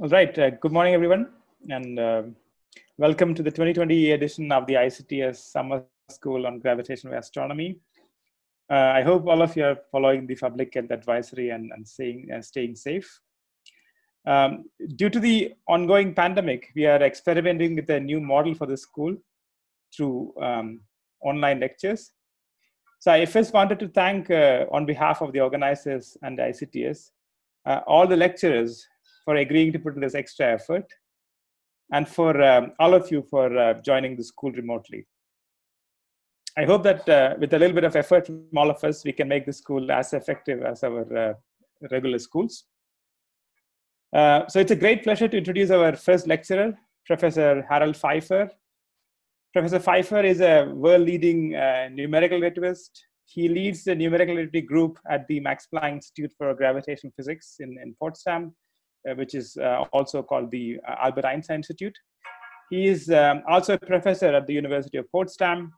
All right. Uh, good morning, everyone, and uh, welcome to the 2020 edition of the ICTS Summer School on Gravitational Astronomy. Uh, I hope all of you are following the public health advisory and, and staying, and staying safe. Um, due to the ongoing pandemic, we are experimenting with a new model for the school through um, online lectures. So I first wanted to thank, uh, on behalf of the organizers and the ICTS, uh, all the lecturers for agreeing to put in this extra effort, and for um, all of you for uh, joining the school remotely. I hope that uh, with a little bit of effort from all of us, we can make the school as effective as our uh, regular schools. Uh, so it's a great pleasure to introduce our first lecturer, Professor Harald Pfeiffer. Professor Pfeiffer is a world-leading uh, numerical relativist. He leads the numerical relativity group at the Max Planck Institute for Gravitational Physics in, in Potsdam, which is uh, also called the uh, Albert Einstein Institute. He is um, also a professor at the University of Potsdam.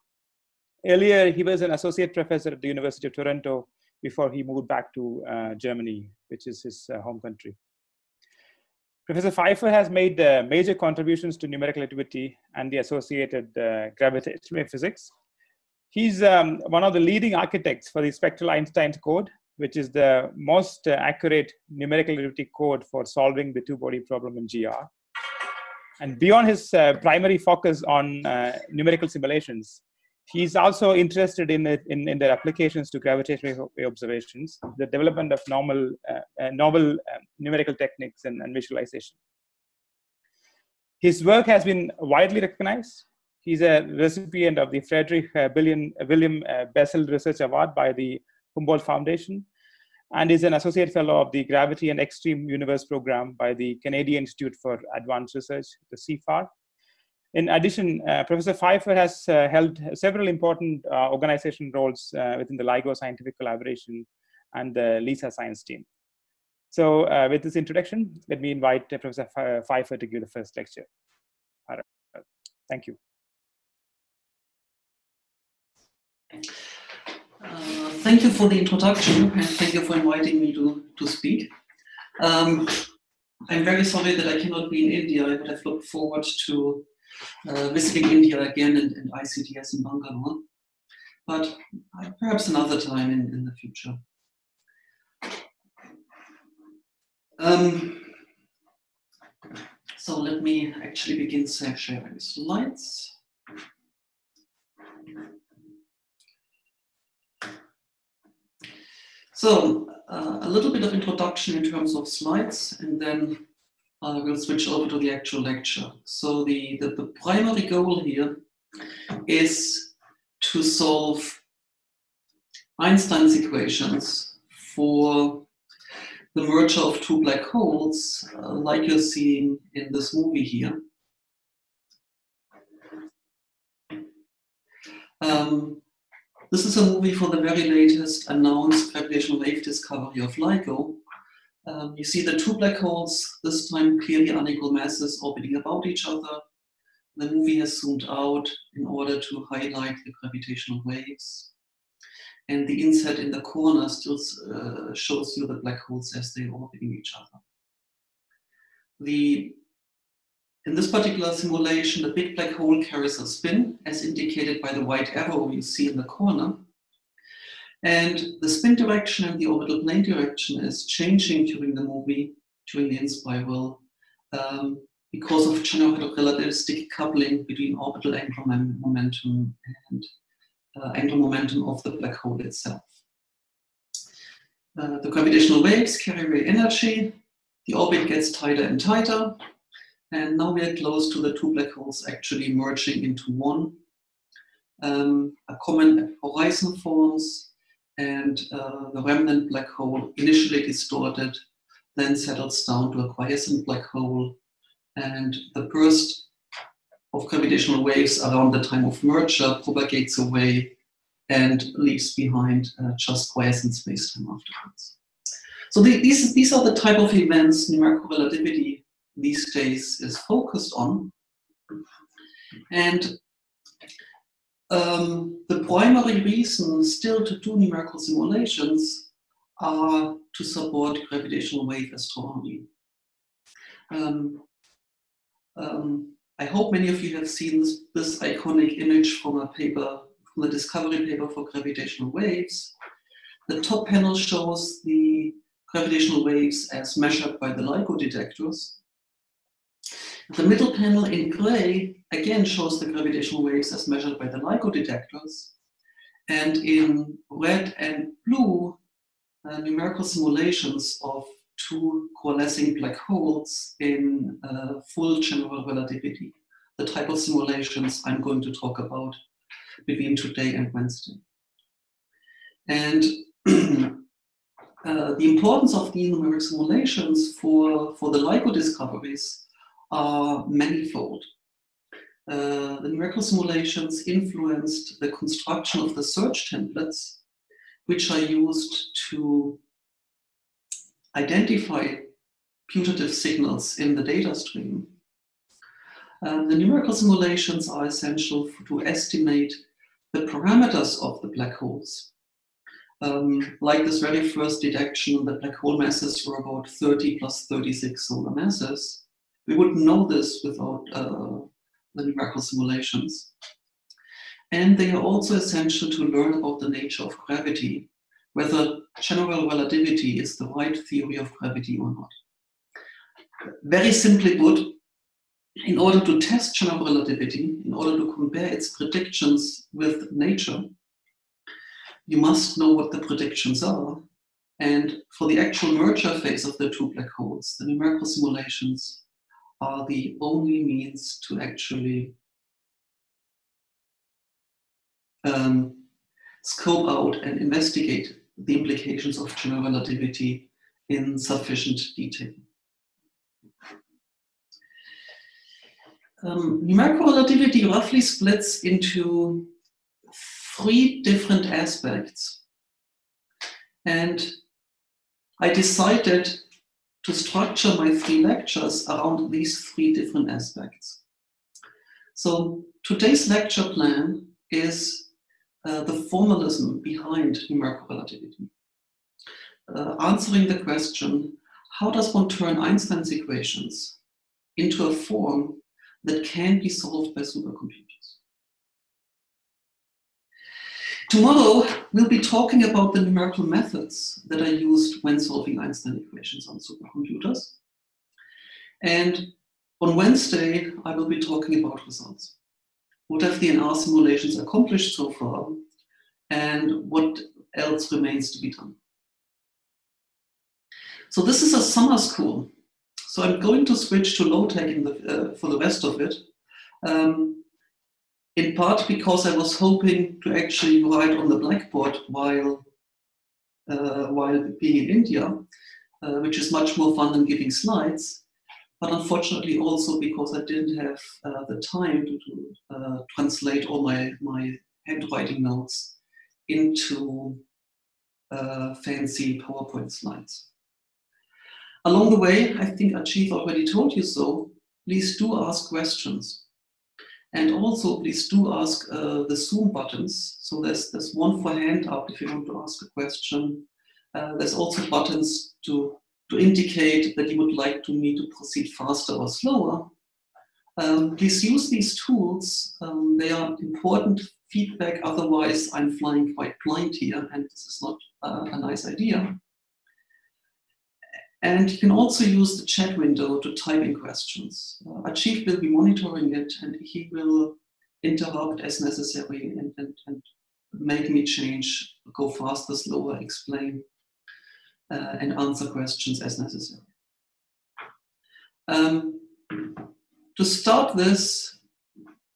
Earlier, he was an associate professor at the University of Toronto before he moved back to uh, Germany, which is his uh, home country. Professor Pfeiffer has made uh, major contributions to numerical relativity and the associated gravitational physics. He's um, one of the leading architects for the spectral Einstein code, which is the most uh, accurate numerical code for solving the two-body problem in GR. And beyond his uh, primary focus on uh, numerical simulations, he's also interested in, in, in, their applications to gravitational wave observations, the development of normal, uh, uh, novel um, numerical techniques and, and, visualization. His work has been widely recognized. He's a recipient of the Frederick uh, William, William Bessel Research Award by the Humboldt Foundation, and is an associate fellow of the Gravity and Extreme Universe program by the Canadian Institute for Advanced Research, the CIFAR. In addition, uh, Professor Pfeiffer has uh, held several important uh, organization roles uh, within the LIGO Scientific Collaboration and the LISA Science Team. So uh, with this introduction, let me invite uh, Professor Pfeiffer to give the first lecture. Thank you. Uh, thank you for the introduction and thank you for inviting me to, to speak. Um, I'm very sorry that I cannot be in India. I would have looked forward to uh, visiting India again and, and, ICTS in Bangalore, but perhaps another time in, in the future. Um, so let me actually begin sharing slides. So uh, a little bit of introduction in terms of slides, and then uh, we'll switch over to the actual lecture. So the, the, the primary goal here is to solve Einstein's equations for the merger of two black holes, uh, like you're seeing in this movie here. Um, this is a movie for the very latest announced gravitational wave discovery of LIGO. Um, you see the two black holes, this time clearly unequal masses orbiting about each other. The movie has zoomed out in order to highlight the gravitational waves. And the inset in the corner still uh, shows you the black holes as they're orbiting each other. The in this particular simulation, the big black hole carries a spin, as indicated by the white arrow you see in the corner. And the spin direction and the orbital plane direction is changing during the movie, during the inspiral, um, because of general relativistic coupling between orbital angular momentum and uh, angular momentum of the black hole itself. Uh, the gravitational waves carry away energy, the orbit gets tighter and tighter, and now we are close to the two black holes actually merging into one. Um, a common horizon forms, and uh, the remnant black hole, initially distorted, then settles down to a quiescent black hole, and the burst of gravitational waves around the time of merger propagates away and leaves behind uh, just quiescent spacetime afterwards. So the, these, these are the type of events numerical relativity these days is focused on. And um, the primary reason still to do numerical simulations are to support gravitational wave astronomy. Um, um, I hope many of you have seen this, this, iconic image from a paper, from the discovery paper for gravitational waves. The top panel shows the gravitational waves as measured by the LIGO detectors. The middle panel in gray again shows the gravitational waves as measured by the LIGO detectors. And in red and blue, uh, numerical simulations of two coalescing black holes in uh, full general relativity, the type of simulations I'm going to talk about between today and Wednesday. And uh, the importance of these numeric simulations for, for the LIGO discoveries are manifold. Uh, the numerical simulations influenced the construction of the search templates, which are used to identify putative signals in the data stream. Um, the numerical simulations are essential to estimate the parameters of the black holes. Um, like this very first detection, the black hole masses were about 30 plus 36 solar masses. We wouldn't know this without uh, the numerical simulations. And they are also essential to learn about the nature of gravity, whether general relativity is the right theory of gravity or not. Very simply put, in order to test general relativity, in order to compare its predictions with nature, you must know what the predictions are. And for the actual merger phase of the two black holes, the numerical simulations are the only means to actually um, scope out and investigate the implications of general relativity in sufficient detail. Um, numerical relativity roughly splits into three different aspects. And I decided to structure my three lectures around these three different aspects. So today's lecture plan is uh, the formalism behind numerical relativity. Uh, answering the question, how does one turn Einstein's equations into a form that can be solved by supercomputers? Tomorrow, we'll be talking about the numerical methods that are used when solving Einstein equations on supercomputers. And on Wednesday, I will be talking about results. What have the NR simulations accomplished so far? And what else remains to be done? So this is a summer school. So I'm going to switch to low tech uh, for the rest of it. Um, in part because I was hoping to actually write on the blackboard while uh, while being in India, uh, which is much more fun than giving slides. But unfortunately, also because I didn't have uh, the time to, to uh, translate all my my handwriting notes into uh, fancy PowerPoint slides. Along the way, I think Ajith already told you so. Please do ask questions and also, please do ask uh, the Zoom buttons. So there's, there's one for hand up if you want to ask a question. Uh, there's also buttons to, to indicate that you would like to me to proceed faster or slower. Um, please use these tools. Um, they are important feedback. Otherwise, I'm flying quite blind here, and this is not uh, a nice idea. And you can also use the chat window to type in questions. Uh, Ajith will be monitoring it and he will interrupt as necessary and, and, and make me change, go faster, slower, explain, uh, and answer questions as necessary. Um, to start this,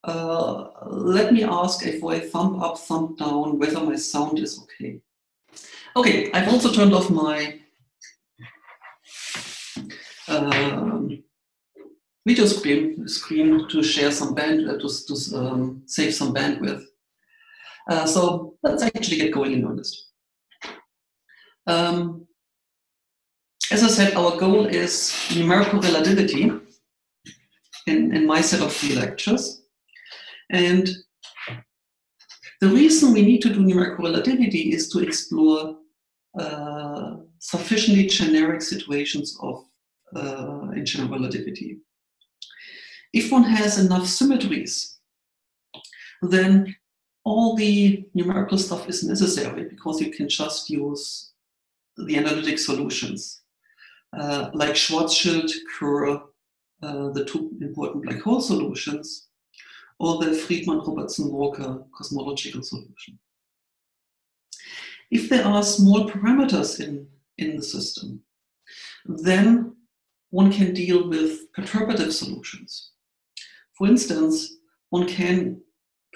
uh, let me ask for a thumb up, thumb down, whether my sound is okay. Okay, I've also turned off my um, video screen, screen to share some band, uh, to, to um, save some bandwidth. Uh, so let's actually get going in earnest. Um, as I said, our goal is numerical relativity in, in my set of three lectures. And the reason we need to do numerical relativity is to explore uh, sufficiently generic situations of uh, in general relativity. If one has enough symmetries, then all the numerical stuff is necessary because you can just use the analytic solutions. Uh, like Schwarzschild, Kerr, uh, the two important black hole solutions, or the Friedmann-Robertson-Walker cosmological solution. If there are small parameters in, in the system, then one can deal with perturbative solutions. For instance, one can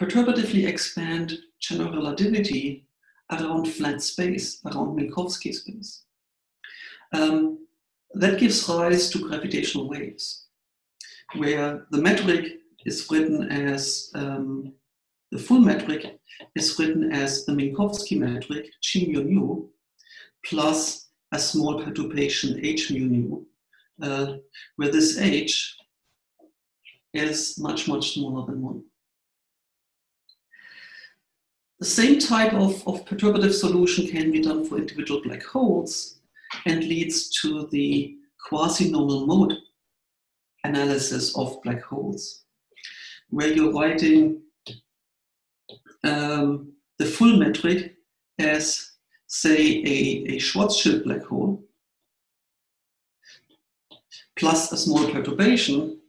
perturbatively expand general relativity around flat space, around Minkowski space. Um, that gives rise to gravitational waves, where the metric is written as um, the full metric is written as the Minkowski metric G mu nu plus a small perturbation H mu nu, uh, where this H is much, much smaller than one. The same type of, of perturbative solution can be done for individual black holes and leads to the quasi-normal mode analysis of black holes, where you're writing um, the full metric as, say, a, a Schwarzschild black hole plus a small perturbation,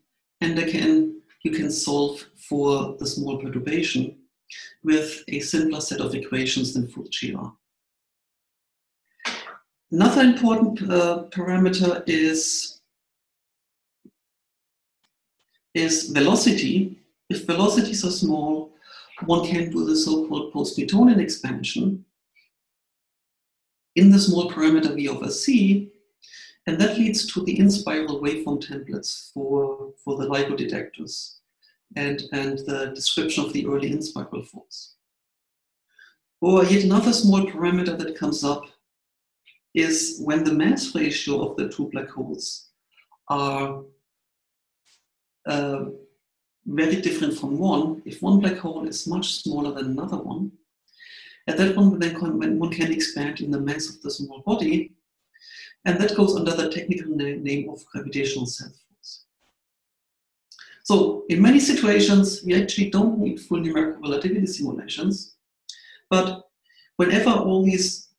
and again, you can solve for the small perturbation with a simpler set of equations than GR. Another important uh, parameter is, is velocity. If velocities are small, one can do the so-called post-Newtonian expansion in the small parameter v over c, and that leads to the in-spiral waveform templates for, for the LIGO detectors and, and the description of the early in-spiral force. Or yet another small parameter that comes up is when the mass ratio of the two black holes are uh, very different from one, if one black hole is much smaller than another one, at that point when one can expand in the mass of the small body, and that goes under the technical name of gravitational self-force. So in many situations, we actually don't need full numerical relativity simulations, but whenever all these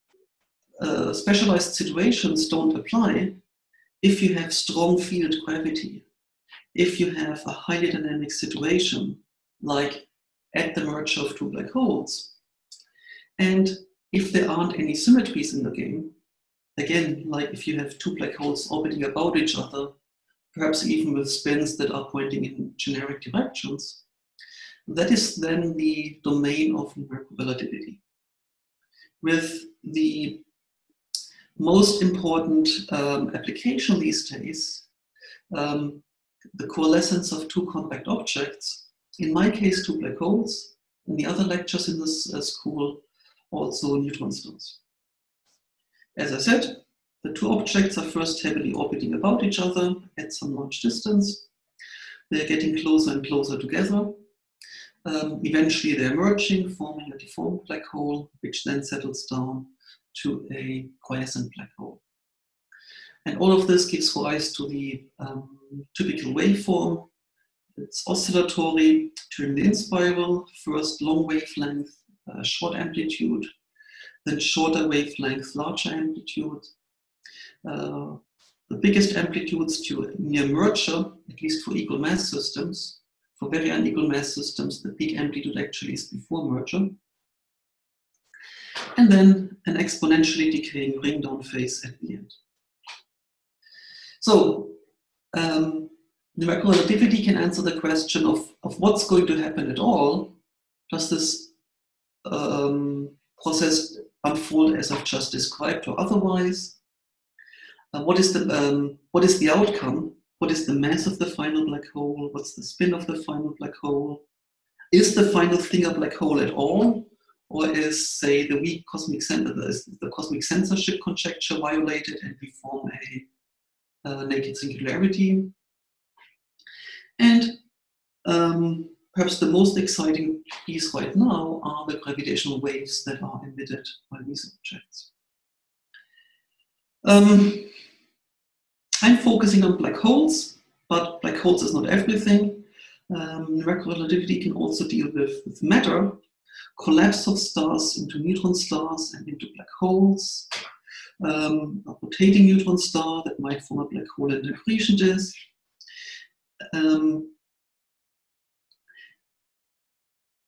uh, specialized situations don't apply, if you have strong field gravity, if you have a highly dynamic situation, like at the merge of two black holes, and if there aren't any symmetries in the game, again, like if you have two black holes orbiting about each other, perhaps even with spins that are pointing in generic directions, that is then the domain of numerical relativity. With the most important um, application these days, um, the coalescence of two compact objects, in my case, two black holes, in the other lectures in this uh, school, also neutron stars. As I said, the two objects are first heavily orbiting about each other at some large distance. They're getting closer and closer together. Um, eventually, they're merging, forming a deformed black hole, which then settles down to a quiescent black hole. And all of this gives rise to the um, typical waveform. It's oscillatory during the in-spiral, first long wavelength, uh, short amplitude, then shorter wavelength, larger amplitude. Uh, the biggest amplitudes to near merger, at least for equal mass systems. For very unequal mass systems, the peak amplitude actually is before merger. And then an exponentially decaying ring down phase at the end. So um, numerical relativity can answer the question of, of what's going to happen at all. Does this um, process unfold as I've just described or otherwise? Uh, what, is the, um, what is the outcome? What is the mass of the final black hole? What's the spin of the final black hole? Is the final thing a black hole at all? Or is, say, the weak cosmic center, the, the cosmic censorship conjecture violated and we form a uh, naked singularity. And um, perhaps the most exciting piece right now are the gravitational waves that are emitted by these objects. Um, I'm focusing on black holes, but black holes is not everything. Um, relativity can also deal with, with matter, collapse of stars into neutron stars and into black holes, um, a rotating neutron star that might form a black hole in an accretion disk. Um,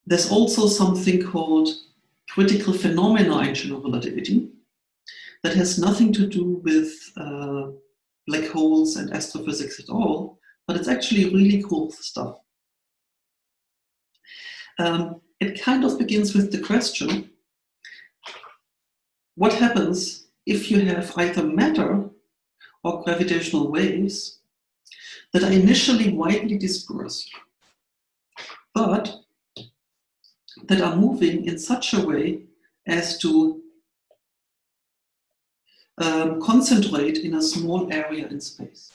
there's also something called critical phenomena in general relativity that has nothing to do with uh, black holes and astrophysics at all, but it's actually really cool stuff. Um, it kind of begins with the question what happens if you have either matter or gravitational waves that are initially widely dispersed, but that are moving in such a way as to um, concentrate in a small area in space.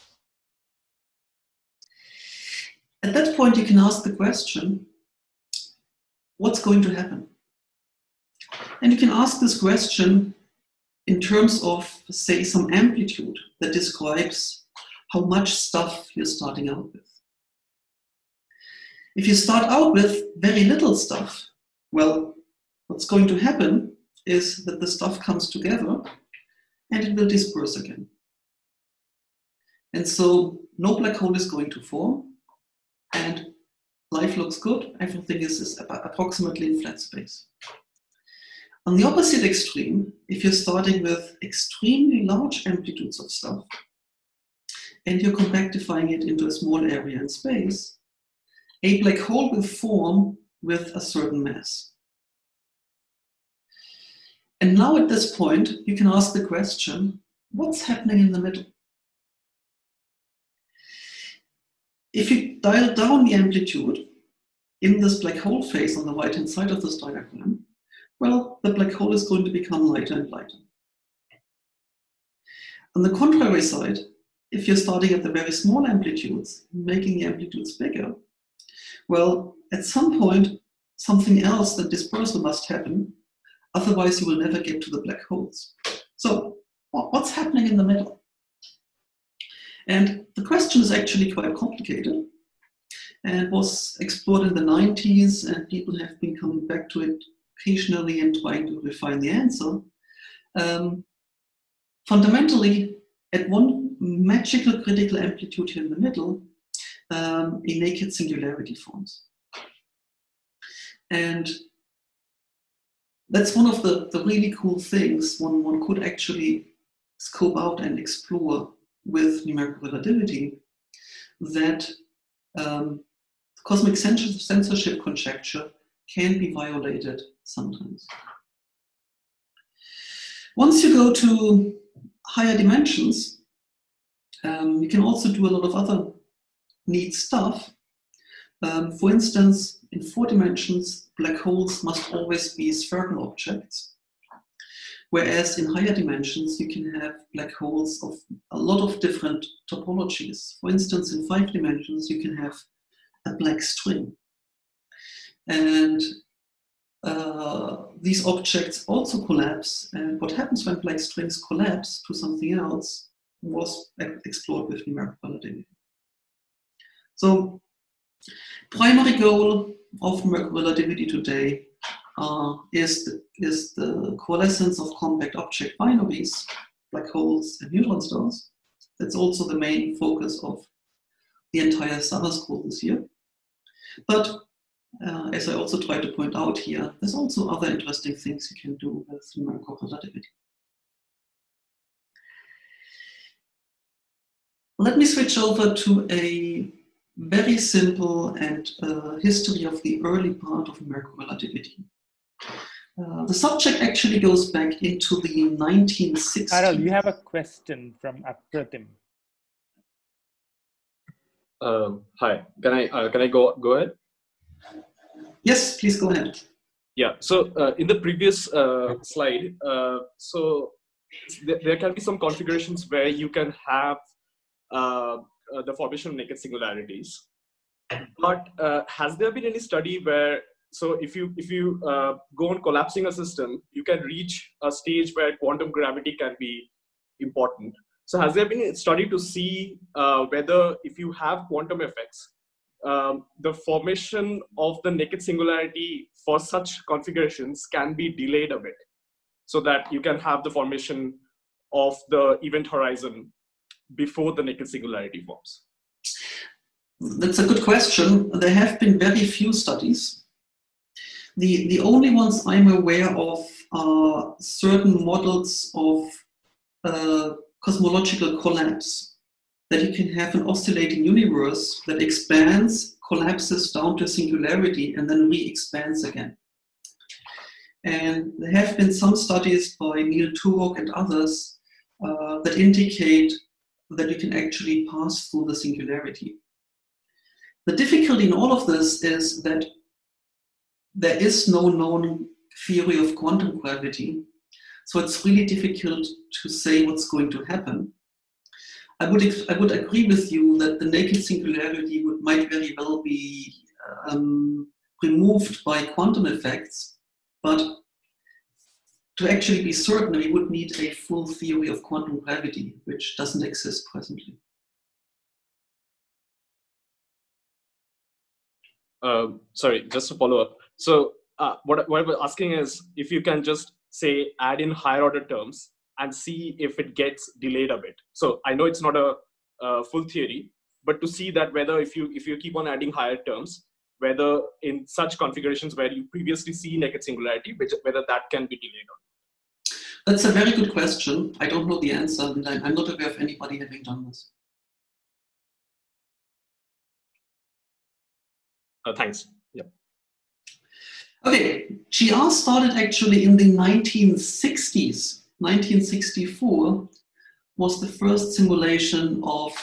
At that point, you can ask the question what's going to happen? And you can ask this question in terms of, say, some amplitude that describes how much stuff you're starting out with. If you start out with very little stuff, well, what's going to happen is that the stuff comes together and it will disperse again. And so no black hole is going to form, and life looks good. Everything is, is approximately in flat space. On the opposite extreme, if you're starting with extremely large amplitudes of stuff, and you're compactifying it into a small area in space, a black hole will form with a certain mass. And now at this point, you can ask the question, what's happening in the middle? If you dial down the amplitude in this black hole phase on the right-hand side of this diagram, well, the black hole is going to become lighter and lighter. On the contrary side, if you're starting at the very small amplitudes, making the amplitudes bigger, well, at some point, something else than dispersal must happen. Otherwise, you will never get to the black holes. So, what's happening in the middle? And the question is actually quite complicated and was explored in the 90s, and people have been coming back to it occasionally and trying to refine the answer. Um, fundamentally, at one magical critical amplitude here in the middle, um, a naked singularity forms. And that's one of the, the really cool things one, one could actually scope out and explore with numerical relativity that um, cosmic censorship conjecture can be violated sometimes. Once you go to higher dimensions, um, you can also do a lot of other neat stuff. Um, for instance, in four dimensions, black holes must always be spherical objects. Whereas in higher dimensions, you can have black holes of a lot of different topologies. For instance, in five dimensions, you can have a black string. And uh, these objects also collapse. And what happens when black strings collapse to something else was explored with numerical relativity. So primary goal of relativity today uh, is, the, is the coalescence of compact object binaries, black holes and neutron stars. That's also the main focus of the entire summer school this year. But uh, as I also try to point out here, there's also other interesting things you can do with numerical relativity. Let me switch over to a very simple and uh, history of the early part of numerical relativity. Uh, the subject actually goes back into the 1960s. Harald, you have a question from Apratim. Um, hi, can I uh, can I go go ahead? Yes, please go ahead. Yeah. So uh, in the previous uh, slide, uh, so th- there can be some configurations where you can have uh, the formation of naked singularities. But uh, has there been any study where so if you if you uh, go on collapsing a system, you can reach a stage where quantum gravity can be important. So has there been a study to see uh, whether if you have quantum effects, um, the formation of the naked singularity for such configurations can be delayed a bit so that you can have the formation of the event horizon before the naked singularity forms? That's a good question. There have been very few studies. The, the only ones I'm aware of are certain models of uh, cosmological collapse. That you can have an oscillating universe that expands, collapses down to singularity, and then re expands again. And there have been some studies by Neil Turok and others uh, that indicate that you can actually pass through the singularity. The difficulty in all of this is that there is no known theory of quantum gravity, so it's really difficult to say what's going to happen. I would, I would agree with you that the naked singularity would, might very well be um, removed by quantum effects, but to actually be certain, we would need a full theory of quantum gravity, which doesn't exist presently. Uh, sorry, just to follow up. So uh, what, what I was asking is if you can just say add in higher order terms and see if it gets delayed a bit. So I know it's not a, a full theory, but to see that whether if you if you keep on adding higher terms, whether in such configurations where you previously see naked singularity, which, whether that can be delayed or not. That's a very good question. I don't know the answer, and I'm not aware of anybody having done this. Uh, thanks. Yeah. Okay, GR started actually in the 1960s. 1964 was the first simulation of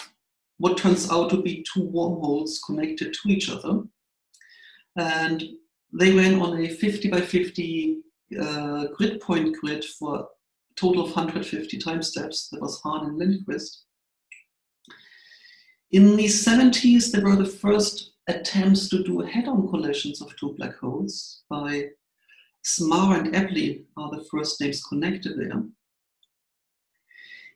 what turns out to be two wormholes connected to each other. And they went on a 50 by 50 uh, grid point grid for a total of 150 time steps. That was Hahn and Lindquist. In the 70s, there were the first attempts to do head-on collisions of two black holes by Smarr and Eppley are the first names connected there.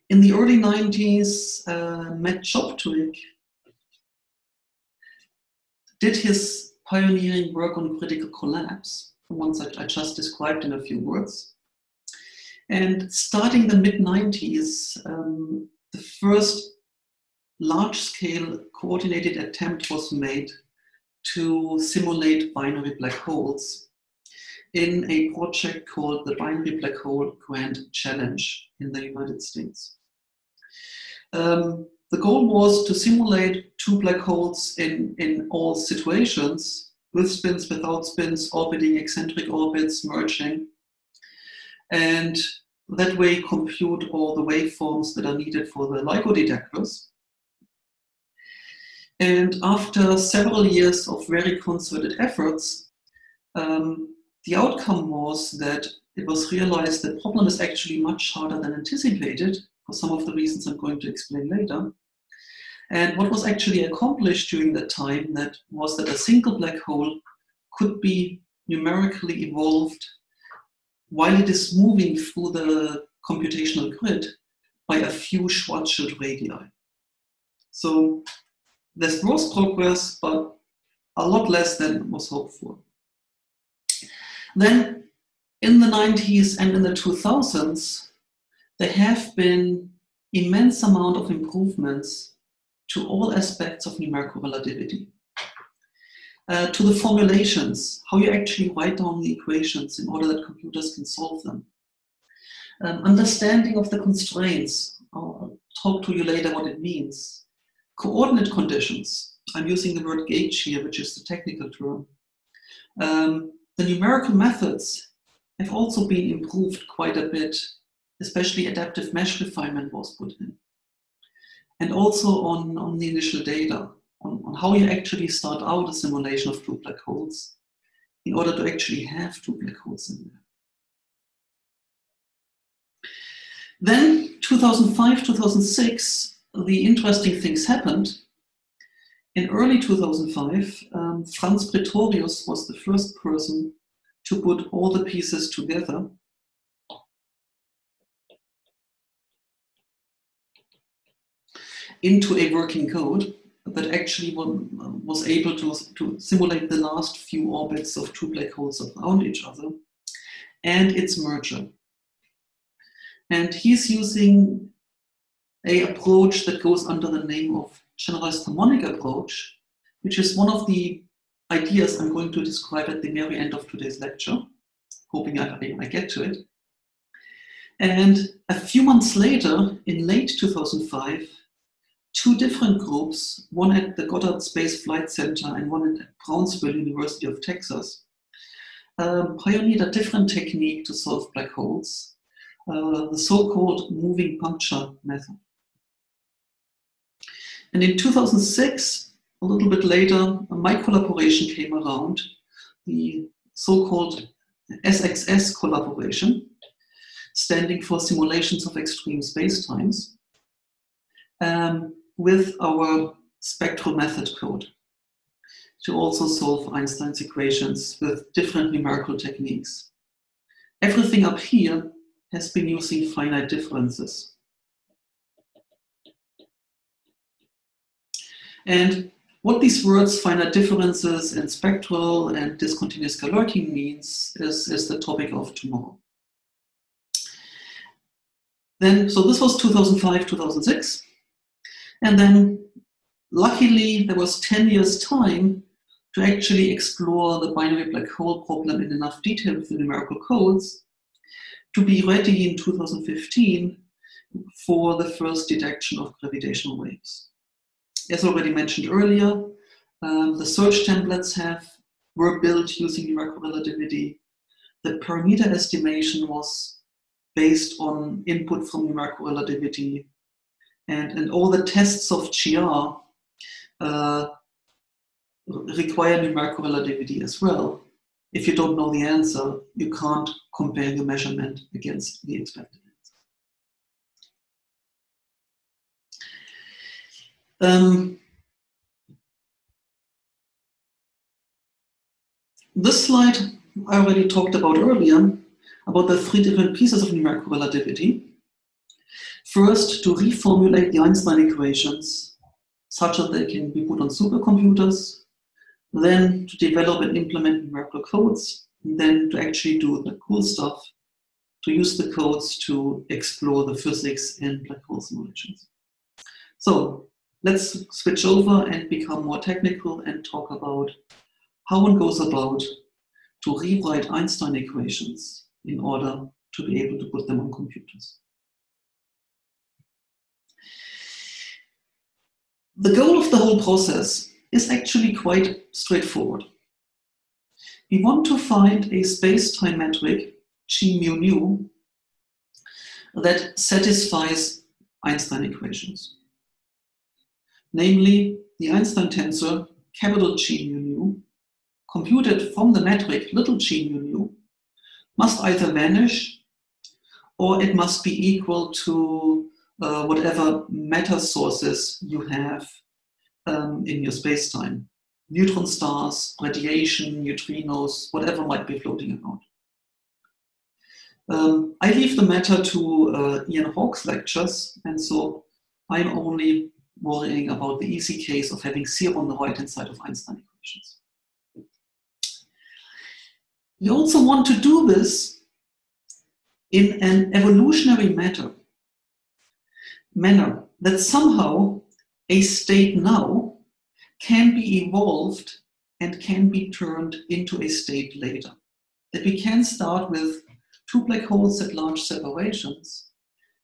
In the early 90s, uh, Matt Choptuik did his pioneering work on critical collapse, the ones that I just described in a few words. And starting the mid 90s, um, the first large scale coordinated attempt was made to simulate binary black holes in a project called the Binary Black Hole Grand Challenge in the United States. Um, the goal was to simulate two black holes in, in all situations, with spins, without spins, orbiting eccentric orbits, merging, and that way compute all the waveforms that are needed for the LIGO detectors. And after several years of very concerted efforts, um, the outcome was that it was realized the problem is actually much harder than anticipated for some of the reasons I'm going to explain later. And what was actually accomplished during that time that was that a single black hole could be numerically evolved while it is moving through the computational grid by a few Schwarzschild radii. So there's gross progress, but a lot less than was hoped for. Then in the 90s and in the 2000s, there have been immense amount of improvements to all aspects of numerical relativity. Uh, to the formulations, how you actually write down the equations in order that computers can solve them. Um, understanding of the constraints, I'll talk to you later what it means. Coordinate conditions, I'm using the word gauge here, which is the technical term. Um, the numerical methods have also been improved quite a bit, especially adaptive mesh refinement was put in and also on, on the initial data, on, on how you actually start out a simulation of two black holes in order to actually have two black holes in there. Then 2005, 2006, the interesting things happened. In early 2005, um, Frans Pretorius was the first person to put all the pieces together into a working code that actually was able to, to simulate the last few orbits of two black holes around each other and its merger. And he's using a approach that goes under the name of generalized harmonic approach, which is one of the ideas I'm going to describe at the very end of today's lecture, hoping I, I get to it. And a few months later, in late 2005, two different groups, one at the Goddard Space Flight Center and one at Brownsville University of Texas, um, pioneered a different technique to solve black holes, uh, the so-called moving puncture method. And in 2006, a little bit later, my collaboration came around, the so-called SXS collaboration, standing for Simulations of Extreme Spacetimes, um, with our spectral method code to also solve Einstein's equations with different numerical techniques. Everything up here has been using finite differences. And what these words, finite differences and spectral and discontinuous Galerkin means is, is the topic of tomorrow. Then, so this was 2005, 2006. And then luckily there was 10 years time to actually explore the binary black hole problem in enough detail with the numerical codes to be ready in 2015 for the first detection of gravitational waves. As already mentioned earlier, um, the search templates have were built using numerical relativity. The parameter estimation was based on input from numerical relativity, and, and all the tests of GR uh, require numerical relativity as well. If you don't know the answer, you can't compare your measurement against the expected answer. Um, this slide I already talked about earlier, about the three different pieces of numerical relativity. First, to reformulate the Einstein equations such that they can be put on supercomputers then to develop and implement numerical codes, and then to actually do the cool stuff, to use the codes to explore the physics in black hole simulations. So let's switch over and become more technical and talk about how one goes about to rewrite Einstein equations in order to be able to put them on computers. The goal of the whole process is actually quite straightforward. We want to find a space-time metric, g mu nu, that satisfies Einstein equations. Namely, the Einstein tensor, capital G mu nu, computed from the metric little g mu nu, must either vanish or it must be equal to uh, whatever matter sources you have um, in your space-time. Neutron stars, radiation, neutrinos, whatever might be floating around. Um, I leave the matter to uh, Ian Hawke's lectures, and so I'm only worrying about the easy case of having zero on the right-hand side of Einstein equations. We also want to do this in an evolutionary matter, manner that somehow a state now can be evolved and can be turned into a state later. That we can start with two black holes at large separations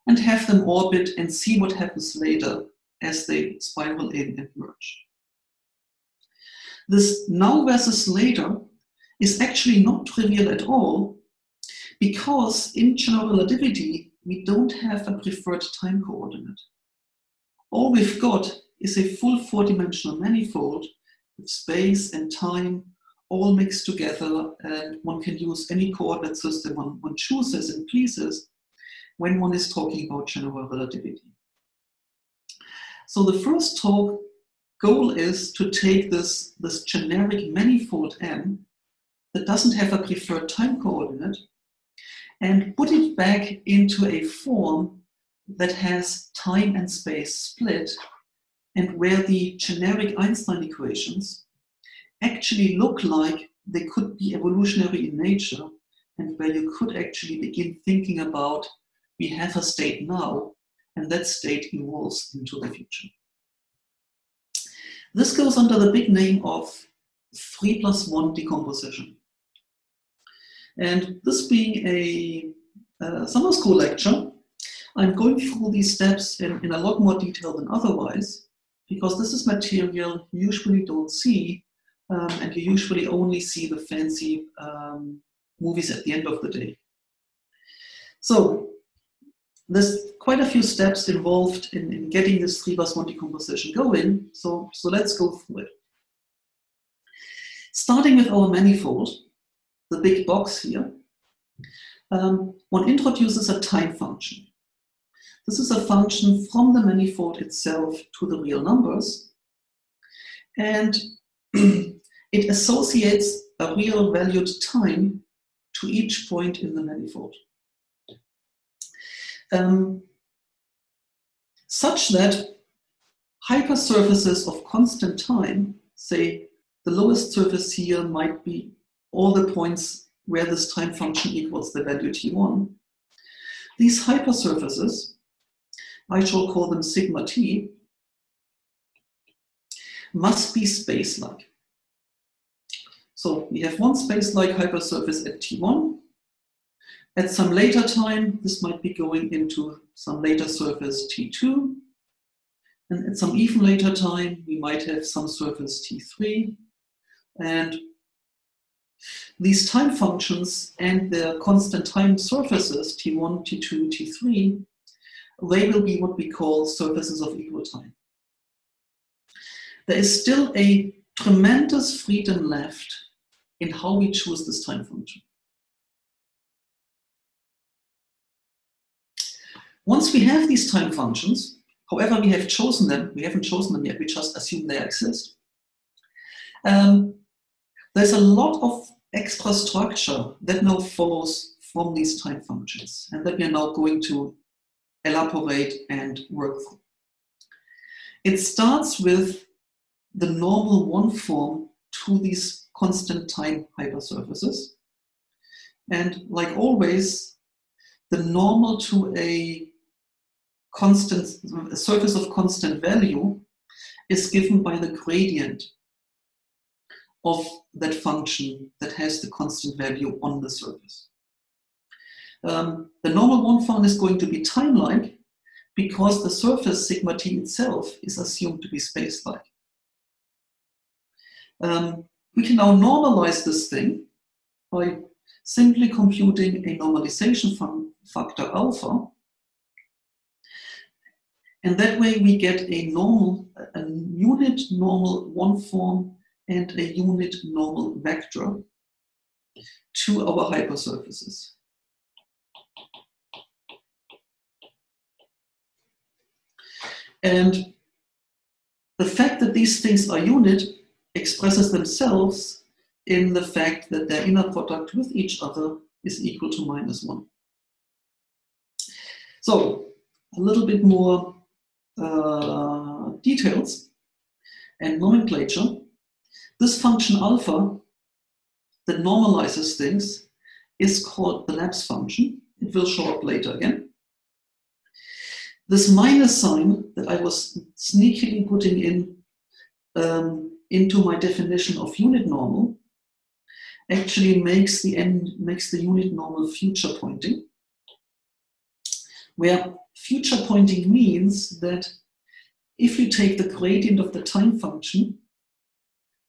and have them orbit and see what happens later as they spiral in and merge. This now versus later is actually not trivial at all because in general relativity, we don't have a preferred time coordinate. All we've got is a full four-dimensional manifold with space and time all mixed together and one can use any coordinate system one, one chooses and pleases when one is talking about general relativity. So the first talk goal is to take this, this generic manifold M that doesn't have a preferred time coordinate and put it back into a form that has time and space split and where the generic Einstein equations actually look like they could be evolutionary in nature and where you could actually begin thinking about we have a state now and that state evolves into the future. This goes under the big name of 3 plus 1 decomposition. And this being a, a summer school lecture, I'm going through these steps in, in a lot more detail than otherwise, because this is material you usually don't see, um, and you usually only see the fancy um, movies at the end of the day. So there's quite a few steps involved in, in getting this 3 plus 1 decomposition going, so, so let's go through it. Starting with our manifold, the big box here, um, one introduces a time function. This is a function from the manifold itself to the real numbers, and it associates a real valued time to each point in the manifold. Um, such that hypersurfaces of constant time, say the lowest surface here might be all the points where this time function equals the value t1. These hypersurfaces, I shall call them sigma t, must be space-like. So we have one space-like hypersurface at t1. At some later time, this might be going into some later surface t2. And at some even later time, we might have some surface t3. And these time functions and their constant time surfaces, T1, T2, T3, they will be what we call surfaces of equal time. There is still a tremendous freedom left in how we choose this time function. Once we have these time functions, however we have chosen them, we haven't chosen them yet, we just assume they exist. Um, there's a lot of extra structure that now follows from these time functions and that we are now going to elaborate and work through. It starts with the normal one form to these constant time hypersurfaces. And like always, the normal to a constant a surface of constant value is given by the gradient of that function that has the constant value on the surface. Um, the normal one form is going to be time-like because the surface sigma t itself is assumed to be space-like. Um, we can now normalize this thing by simply computing a normalization factor alpha. And that way we get a normal, a unit normal one form and a unit normal vector to our hypersurfaces. And the fact that these things are unit expresses themselves in the fact that their inner product with each other is equal to minus one. So a little bit more uh, details and nomenclature. This function alpha that normalizes things is called the lapse function. It will show up later again. This minus sign that I was sneakily putting in um, into my definition of unit normal actually makes the end makes the unit normal future pointing, where future pointing means that if you take the gradient of the time function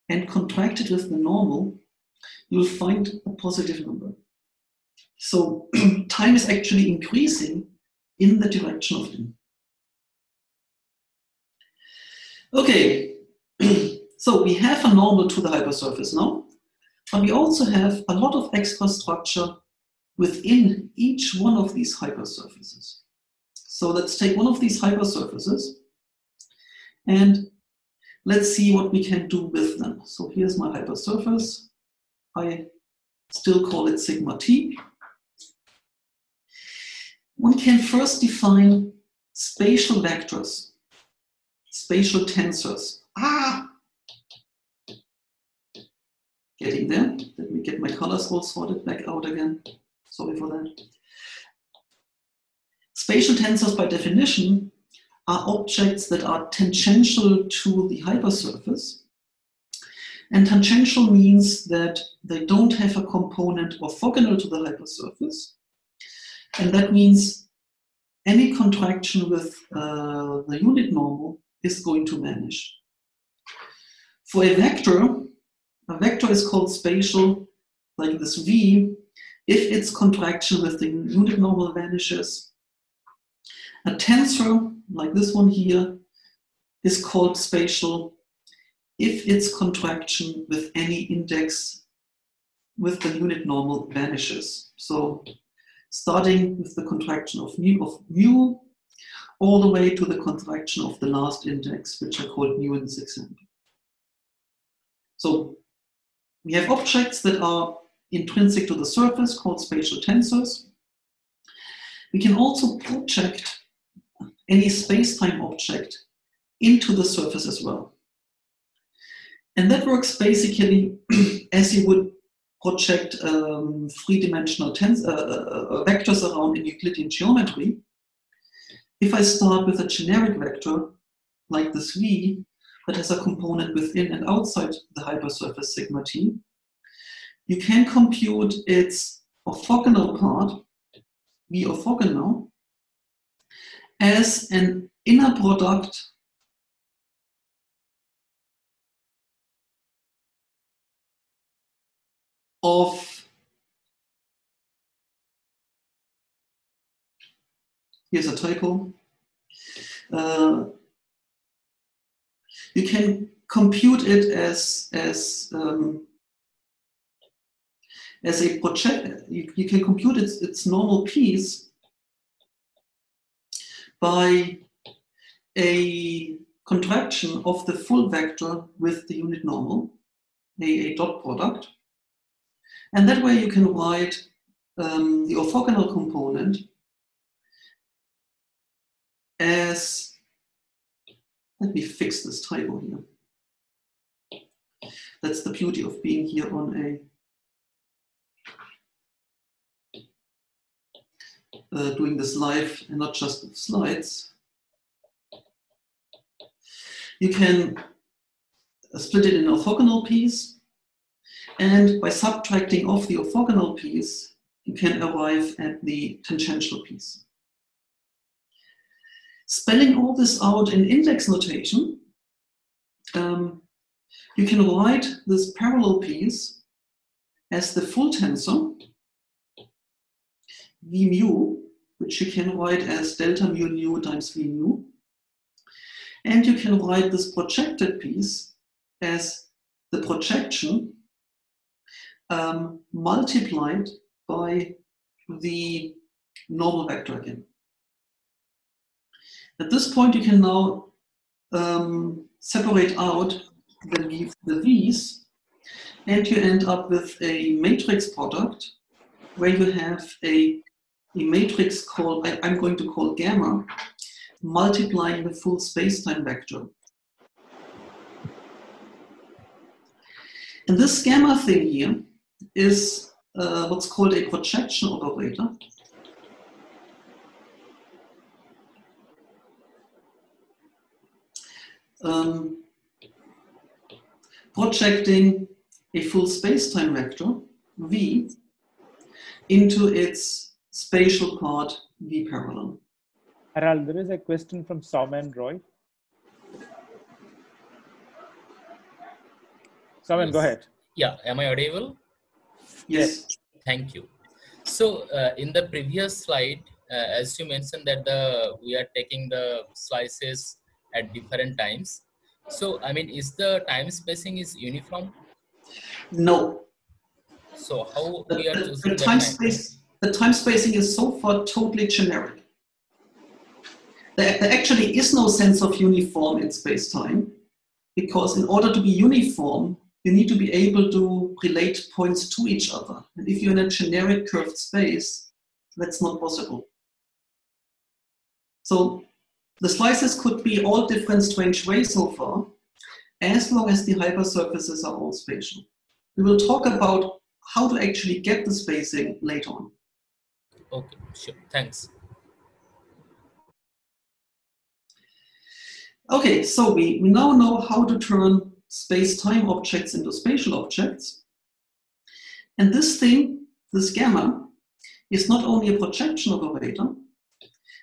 and contract it with the normal, you'll find a positive number. So time is actually increasing in the direction of n. Okay, so we have a normal to the hypersurface now, but we also have a lot of extra structure within each one of these hypersurfaces. So let's take one of these hypersurfaces and Let's see what we can do with them. So here's my hypersurface. I still call it sigma t. One can first define spatial vectors. spatial tensors. Ah! Getting there. Let me get my colors all sorted back out again. Sorry for that. Spatial tensors, by definition, are objects that are tangential to the hypersurface. And tangential means that they don't have a component orthogonal to the hypersurface. And that means any contraction with uh, the unit normal is going to vanish. For a vector, a vector is called spatial, like this V, if its contraction with the unit normal vanishes. A tensor, like this one here, is called spatial if its contraction with any index with the unit normal vanishes. So starting with the contraction of mu, of mu all the way to the contraction of the last index, which are called mu in this example. So we have objects that are intrinsic to the surface called spatial tensors. We can also project any space-time object into the surface as well. And that works basically as you would project um, three-dimensional uh, uh, uh, vectors around in Euclidean geometry. If I start with a generic vector, like this V, that has a component within and outside the hypersurface sigma t, you can compute its orthogonal part, V orthogonal, as an inner product of here's a typo. Uh, you can compute it as as um, as a project. You, you can compute its its normal piece by a contraction of the full vector with the unit normal, a, a dot product. And that way you can write um, the orthogonal component as, let me fix this typo here. That's the beauty of being here on a Uh, doing this live and not just with slides. You can split it in orthogonal piece and by subtracting off the orthogonal piece, you can arrive at the tangential piece. Spelling all this out in index notation, um, you can write this parallel piece as the full tensor, v mu, which you can write as delta mu nu times v mu. And you can write this projected piece as the projection um, multiplied by the normal vector again. At this point, you can now um, separate out the, the v's, and you end up with a matrix product where you have a, a matrix called, I, I'm going to call gamma, multiplying the full space-time vector. And this gamma thing here is uh, what's called a projection operator. Um, projecting a full space-time vector, V, into its spatial part, V parallel. Harald, there is a question from Saumen Roy. Saumen, yes. go ahead. Yeah, am I audible? Yes. Thank you. So uh, in the previous slide, uh, as you mentioned that the we are taking the slices at different times. So I mean, is the time spacing is uniform? No. So how the, we are the, the time, time space? The time spacing is so far totally generic. There, actually is no sense of uniform in space-time because in order to be uniform, you need to be able to relate points to each other. And if you're in a generic curved space, that's not possible. So the slices could be all different strange ways so far, as long as the hypersurfaces are all spatial. We will talk about how to actually get the spacing later on. Okay, sure. Thanks. Okay, so we, we now know how to turn space-time objects into spatial objects. And this thing, this gamma, is not only a projection operator,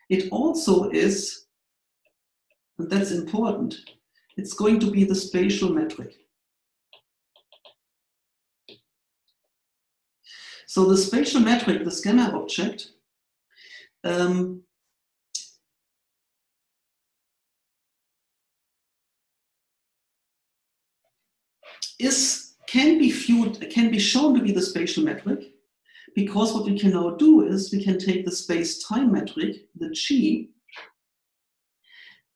it also is, and that's important, it's going to be the spatial metric. So the spatial metric, the gamma object, um, is can be viewed, can be shown to be the spatial metric, because what we can now do is we can take the space-time metric, the g,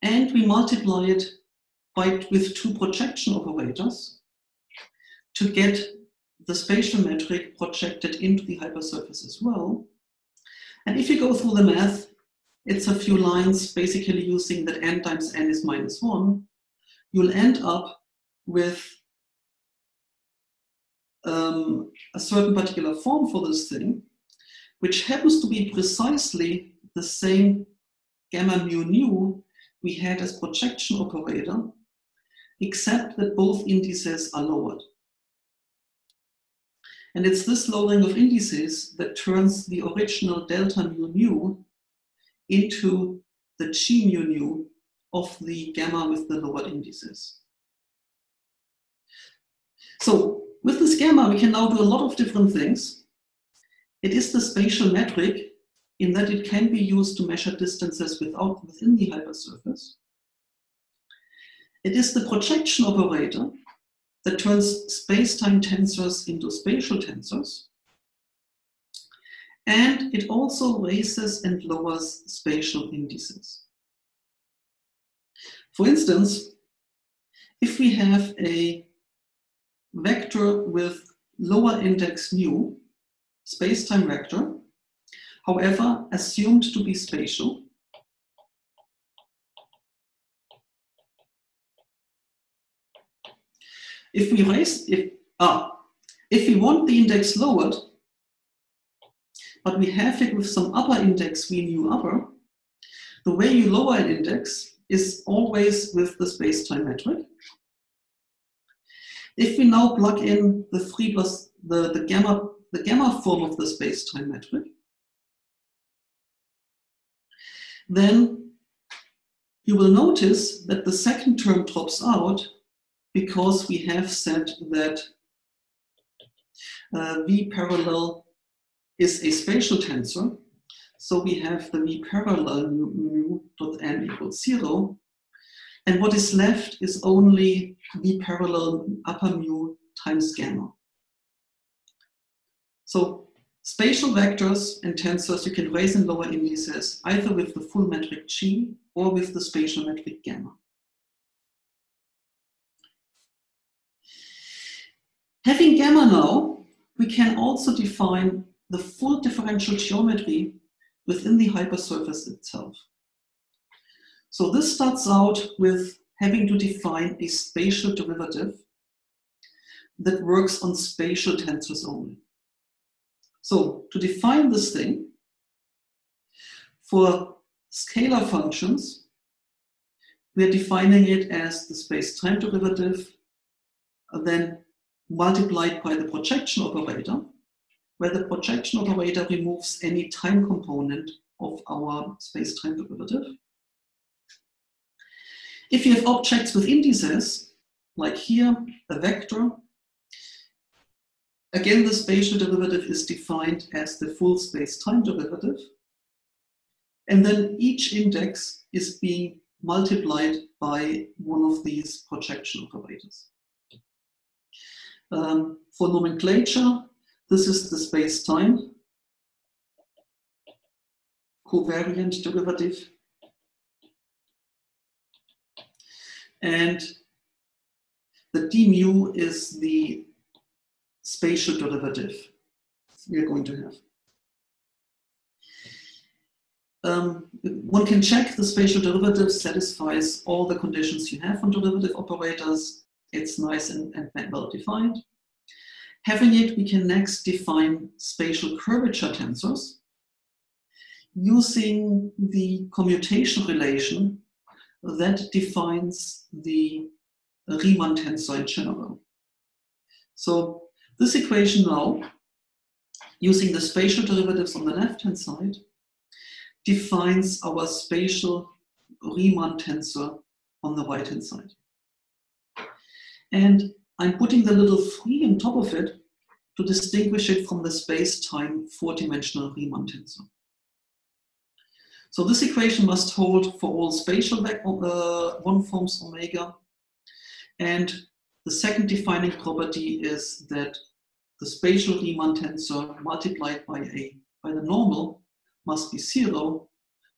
and we multiply it by with two projection operators to get the spatial metric projected into the hypersurface as well. And if you go through the math, it's a few lines basically using that n times n is minus one, you'll end up with um, a certain particular form for this thing, which happens to be precisely the same gamma mu nu we had as projection operator, except that both indices are lowered. And it's this lowering of indices that turns the original delta mu nu into the g mu nu of the gamma with the lowered indices. So with this gamma, we can now do a lot of different things. It is the spatial metric in that it can be used to measure distances without, within the hypersurface. It is the projection operator that turns space-time tensors into spatial tensors. And it also raises and lowers spatial indices. For instance, if we have a vector with lower index mu, space-time vector, however assumed to be spatial. If we raise, if, ah, if we want the index lowered, but we have it with some upper index we nu upper, the way you lower an index is always with the space-time metric. If we now plug in the three plus the, the gamma the gamma form of the space-time metric, then you will notice that the second term drops out because we have said that uh, V parallel is a spatial tensor. So we have the V parallel mu, dot n equals zero. And what is left is only V parallel upper mu times gamma. So spatial vectors and tensors you can raise and lower indices either with the full metric G or with the spatial metric gamma. Having gamma now, we can also define the full differential geometry within the hypersurface itself. So this starts out with having to define a spatial derivative that works on spatial tensors only. So to define this thing, for scalar functions, we're defining it as the space-time derivative, then multiplied by the projection operator, where the projection operator removes any time component of our space-time derivative. If you have objects with indices, like here, a vector, again, the spatial derivative is defined as the full space-time derivative. And then each index is being multiplied by one of these projection operators. Um, for nomenclature, this is the space-time covariant derivative And the d mu is the spatial derivative we are going to have. um, one can check the spatial derivative satisfies all the conditions you have on derivative operators. It's nice and, and well defined. Having it, we can next define spatial curvature tensors using the commutation relation that defines the Riemann tensor in general. So this equation now, using the spatial derivatives on the left-hand side, defines our spatial Riemann tensor on the right-hand side. And I'm putting the little free on top of it to distinguish it from the space-time four-dimensional Riemann tensor. So this equation must hold for all spatial uh, one forms omega. And the second defining property is that the spatial Riemann tensor multiplied by a by the normal must be zero,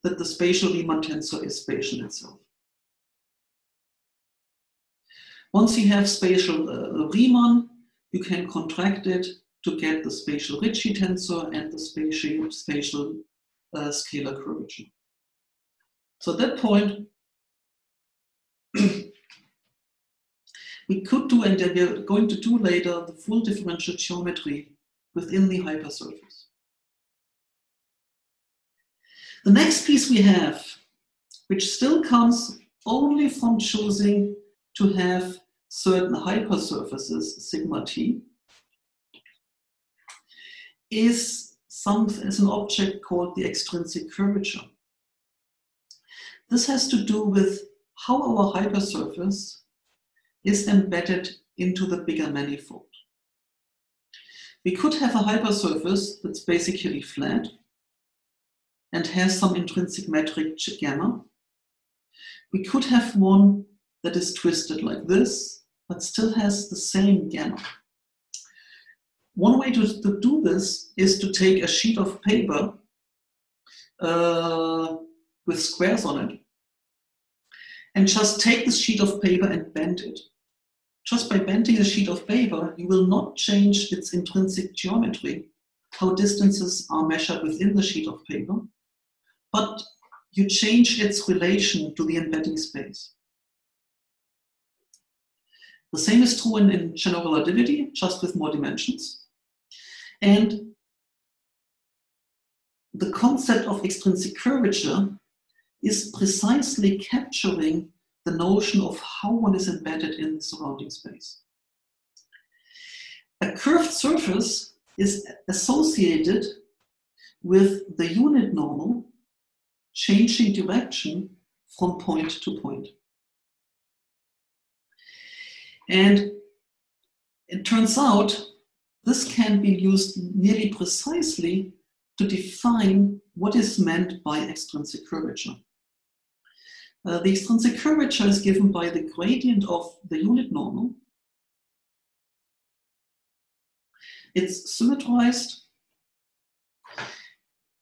that the spatial Riemann tensor is spatial itself. Once you have spatial uh, Riemann, you can contract it to get the spatial Ricci tensor and the spatial, spatial uh, scalar curvature. So at that point, we could do, and we're going to do later, the full differential geometry within the hypersurface. The next piece we have, which still comes only from choosing to have certain hypersurfaces, sigma t, is, some, is an object called the extrinsic curvature. This has to do with how our hypersurface is embedded into the bigger manifold. We could have a hypersurface that's basically flat and has some intrinsic metric gamma. We could have one that is twisted like this, but still has the same gamma. One way to, to do this is to take a sheet of paper uh, with squares on it and just take this sheet of paper and bend it. Just by bending a sheet of paper, you will not change its intrinsic geometry, how distances are measured within the sheet of paper, but you change its relation to the embedding space. The same is true in, in general relativity, just with more dimensions. And the concept of extrinsic curvature is precisely capturing the notion of how one is embedded in the surrounding space. A curved surface is associated with the unit normal changing direction from point to point. And it turns out this can be used nearly precisely to define what is meant by extrinsic curvature. Uh, the extrinsic curvature is given by the gradient of the unit normal. It's symmetrized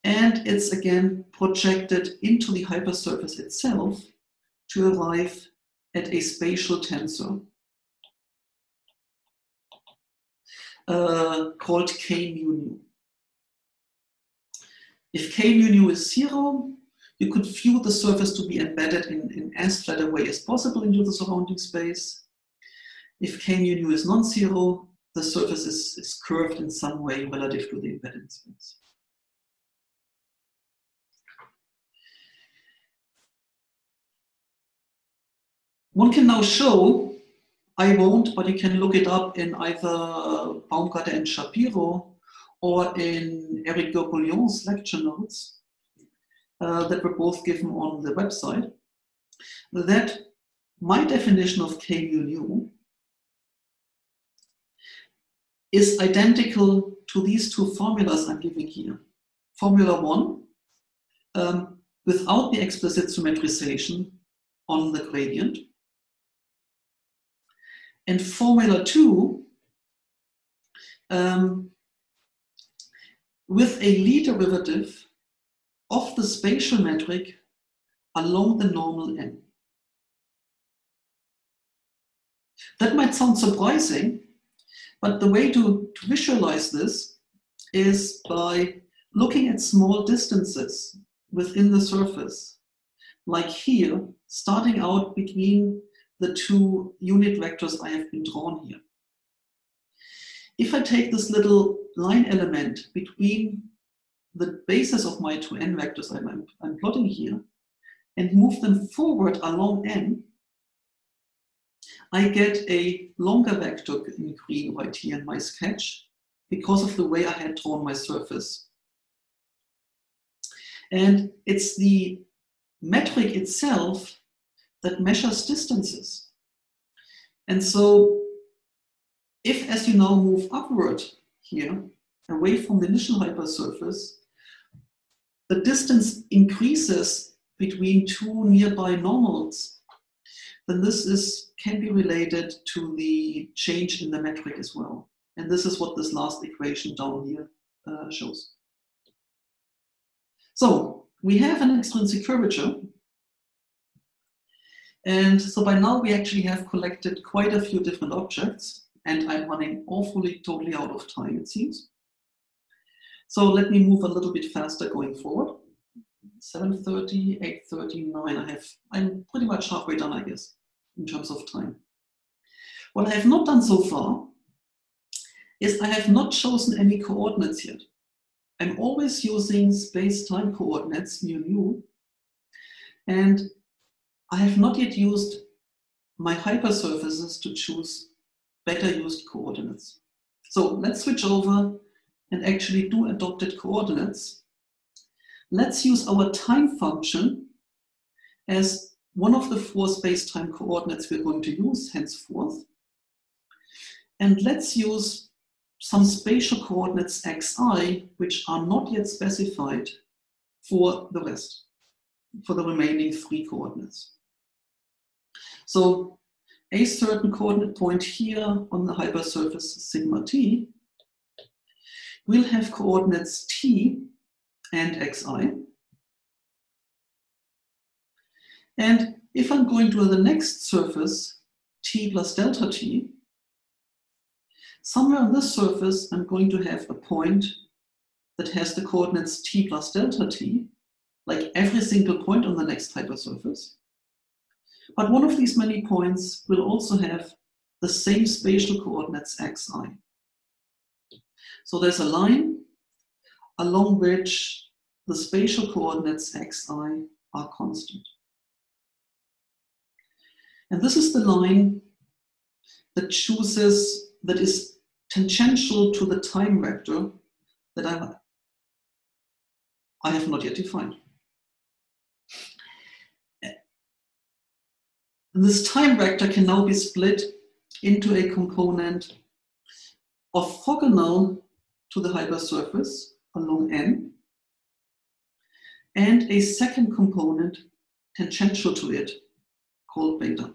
and it's again projected into the hypersurface itself to arrive at a spatial tensor uh, called k mu nu. If k mu nu is zero, you could view the surface to be embedded in, in as flat a way as possible into the surrounding space. If k mu nu is non-zero, the surface is, is curved in some way relative to the embedded space. One can now show, I won't, but you can look it up in either Baumgarte and Shapiro or in Eric Gourgoulhon's lecture notes, uh, that were both given on the website, that my definition of K mu nu is identical to these two formulas I'm giving here. Formula one, um, without the explicit symmetrization on the gradient. And formula two, um, with a Lie derivative of the spatial metric along the normal n. That might sound surprising, but the way to, to visualize this is by looking at small distances within the surface, like here, starting out between the two unit vectors I have been drawn here. If I take this little line element between the bases of my two n vectors I'm, I'm plotting here and move them forward along n, I get a longer vector in green right here in my sketch because of the way I had drawn my surface. And it's the metric itself that measures distances. And so if as you now move upward here, away from the initial hypersurface, the distance increases between two nearby normals, then this is, can be related to the change in the metric as well. And this is what this last equation down here uh, shows. So we have an extrinsic curvature. And so by now we actually have collected quite a few different objects and I'm running awfully totally out of time, it seems. So let me move a little bit faster going forward. 7.30, 8.39, I have, I'm pretty much halfway done, I guess, in terms of time. What I have not done so far is I have not chosen any coordinates yet. I'm always using space-time coordinates, mu nu, and I have not yet used my hypersurfaces to choose better used coordinates. So let's switch over and actually do adopted coordinates. Let's use our time function as one of the four space-time coordinates we're going to use henceforth. And let's use some spatial coordinates xi, which are not yet specified for the rest, for the remaining three coordinates. So a certain coordinate point here on the hypersurface sigma t will have coordinates t and xi. And if I'm going to the next surface, t plus delta t, somewhere on this surface, I'm going to have a point that has the coordinates t plus delta t, like every single point on the next hypersurface. But one of these many points will also have the same spatial coordinates xi. So there's a line along which the spatial coordinates xi are constant. And this is the line that chooses, that is tangential to the time vector that I, I have not yet defined. This time vector can now be split into a component orthogonal to the hypersurface along n, and a second component tangential to it called beta.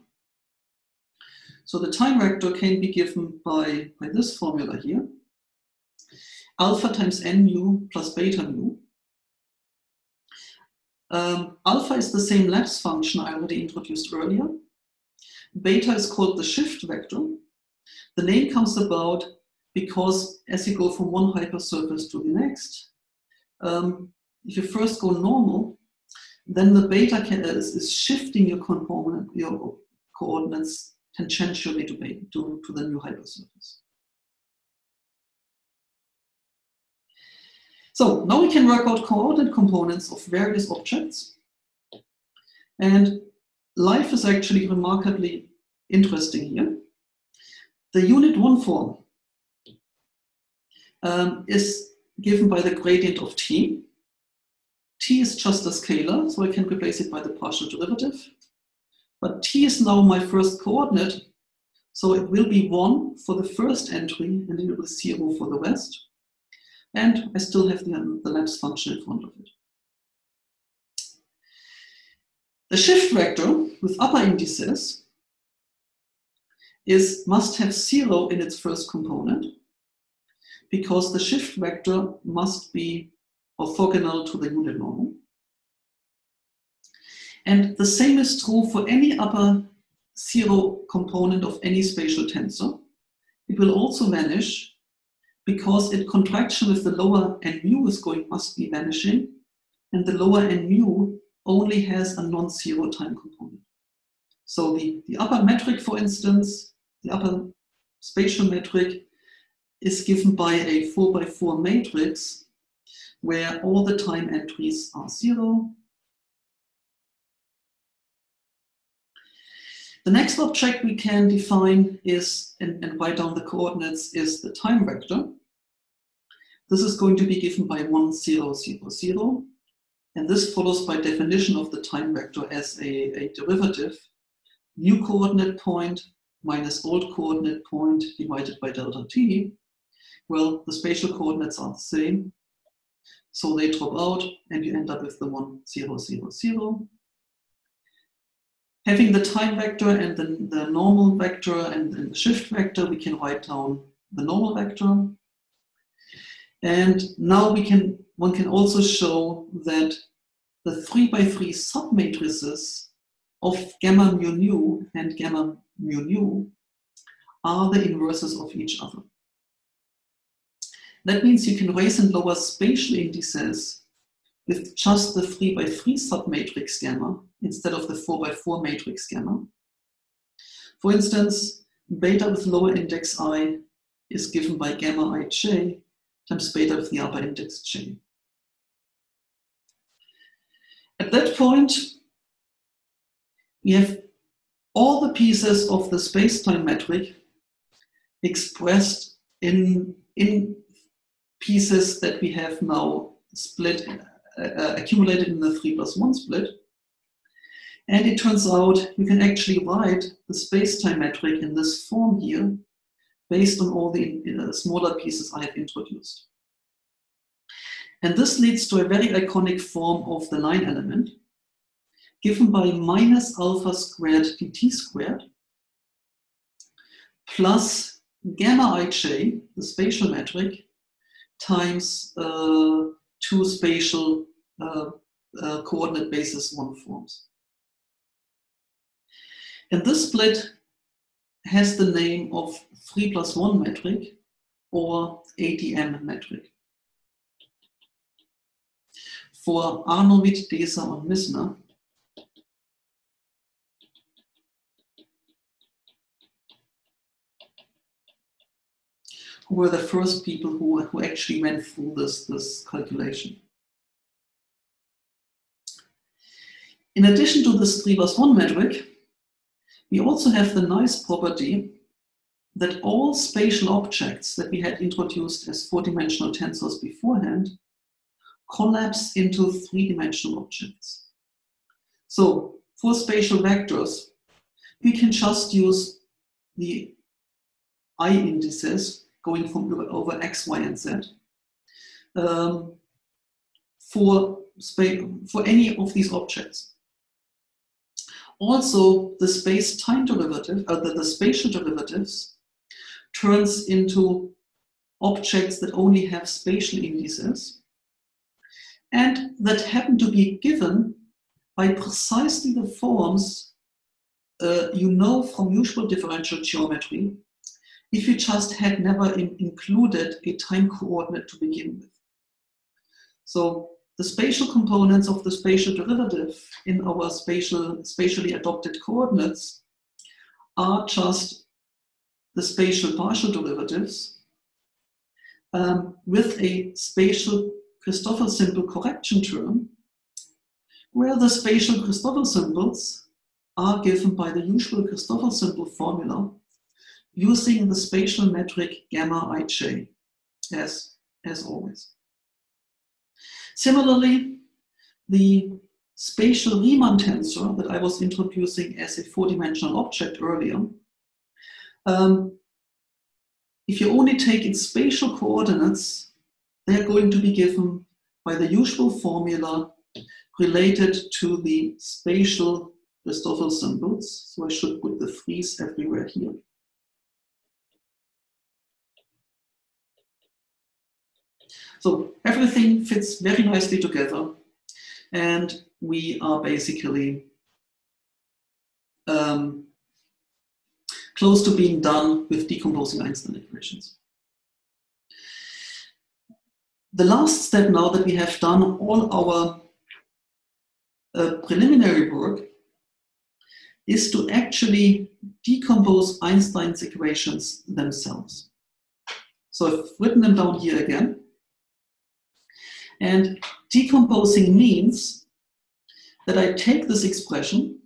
So the time vector can be given by, by this formula here. Alpha times n mu plus beta mu. Um, alpha is the same lapse function I already introduced earlier. Beta is called the shift vector. The name comes about because as you go from one hypersurface to the next, um, if you first go normal, then the beta can, is, is shifting your component, your coordinates tangentially to, to, to the new hypersurface. So now we can work out coordinate components of various objects. And life is actually remarkably interesting here. The unit one form um, is given by the gradient of t. t is just a scalar, so I can replace it by the partial derivative. But t is now my first coordinate, so it will be 1 for the first entry, and then it will be 0 for the rest. And I still have the, the lapse function in front of it. The shift vector with upper indices is must have zero in its first component because the shift vector must be orthogonal to the unit normal. And the same is true for any upper zero component of any spatial tensor. It will also vanish because its contraction with the lower n mu is going must be vanishing and the lower n mu only has a non-zero time component. So the, the upper metric, for instance, the upper spatial metric is given by a 4 by 4 matrix where all the time entries are zero. The next object we can define is, and, and write down the coordinates, is the time vector. This is going to be given by 1, 0, 0, 0. And this follows by definition of the time vector as a, a derivative, new coordinate point minus old coordinate point divided by delta t. Well, the spatial coordinates are the same. So they drop out and you end up with the 1, 0, 0, 0. Having the time vector and then the normal vector and, and the shift vector, we can write down the normal vector. And now we can, one can also show that the three by three submatrices of gamma mu nu and gamma mu nu are the inverses of each other. That means you can raise and lower spatial indices with just the 3 by 3 submatrix gamma instead of the 4 by 4 matrix gamma. For instance, beta with lower index i is given by gamma ij times beta with the upper index j. At that point, we have all the pieces of the space-time metric expressed in, in pieces that we have now split, uh, uh, accumulated in the 3 plus 1 split. And it turns out you can actually write the space-time metric in this form here based on all the uh, smaller pieces I have introduced. And this leads to a very iconic form of the line element given by minus alpha squared dt squared plus gamma ij, the spatial metric, times uh, two spatial uh, uh, coordinate basis one forms. And this split has the name of 3 plus 1 metric or ADM metric. For Arnowitt, Deser and Misner, who were the first people who, who actually went through this, this calculation. In addition to this 3 plus 1 metric, we also have the nice property that all spatial objects that we had introduced as four-dimensional tensors beforehand collapse into three-dimensional objects. So for spatial vectors, we can just use the i indices going from over x, y, and z. Um, for, for any of these objects. Also, the space-time derivative, uh, the, the spatial derivatives, turns into objects that only have spatial indices and that happen to be given by precisely the forms uh, you know from usual differential geometry if you just had never in included a time coordinate to begin with. So the spatial components of the spatial derivative in our spatial, spatially adopted coordinates are just the spatial partial derivatives um, with a spatial Christoffel symbol correction term, where the spatial Christoffel symbols are given by the usual Christoffel symbol formula using the spatial metric gamma ij, as, as always. Similarly, the spatial Riemann tensor that I was introducing as a four-dimensional object earlier, um, if you only take its spatial coordinates, they're going to be given by the usual formula related to the spatial Christoffel symbols. So I should put the threes everywhere here. So everything fits very nicely together. And we are basically um, close to being done with decomposing Einstein equations. The last step now that we have done all our uh, preliminary work is to actually decompose Einstein's equations themselves. So I've written them down here again. And decomposing means that I take this expression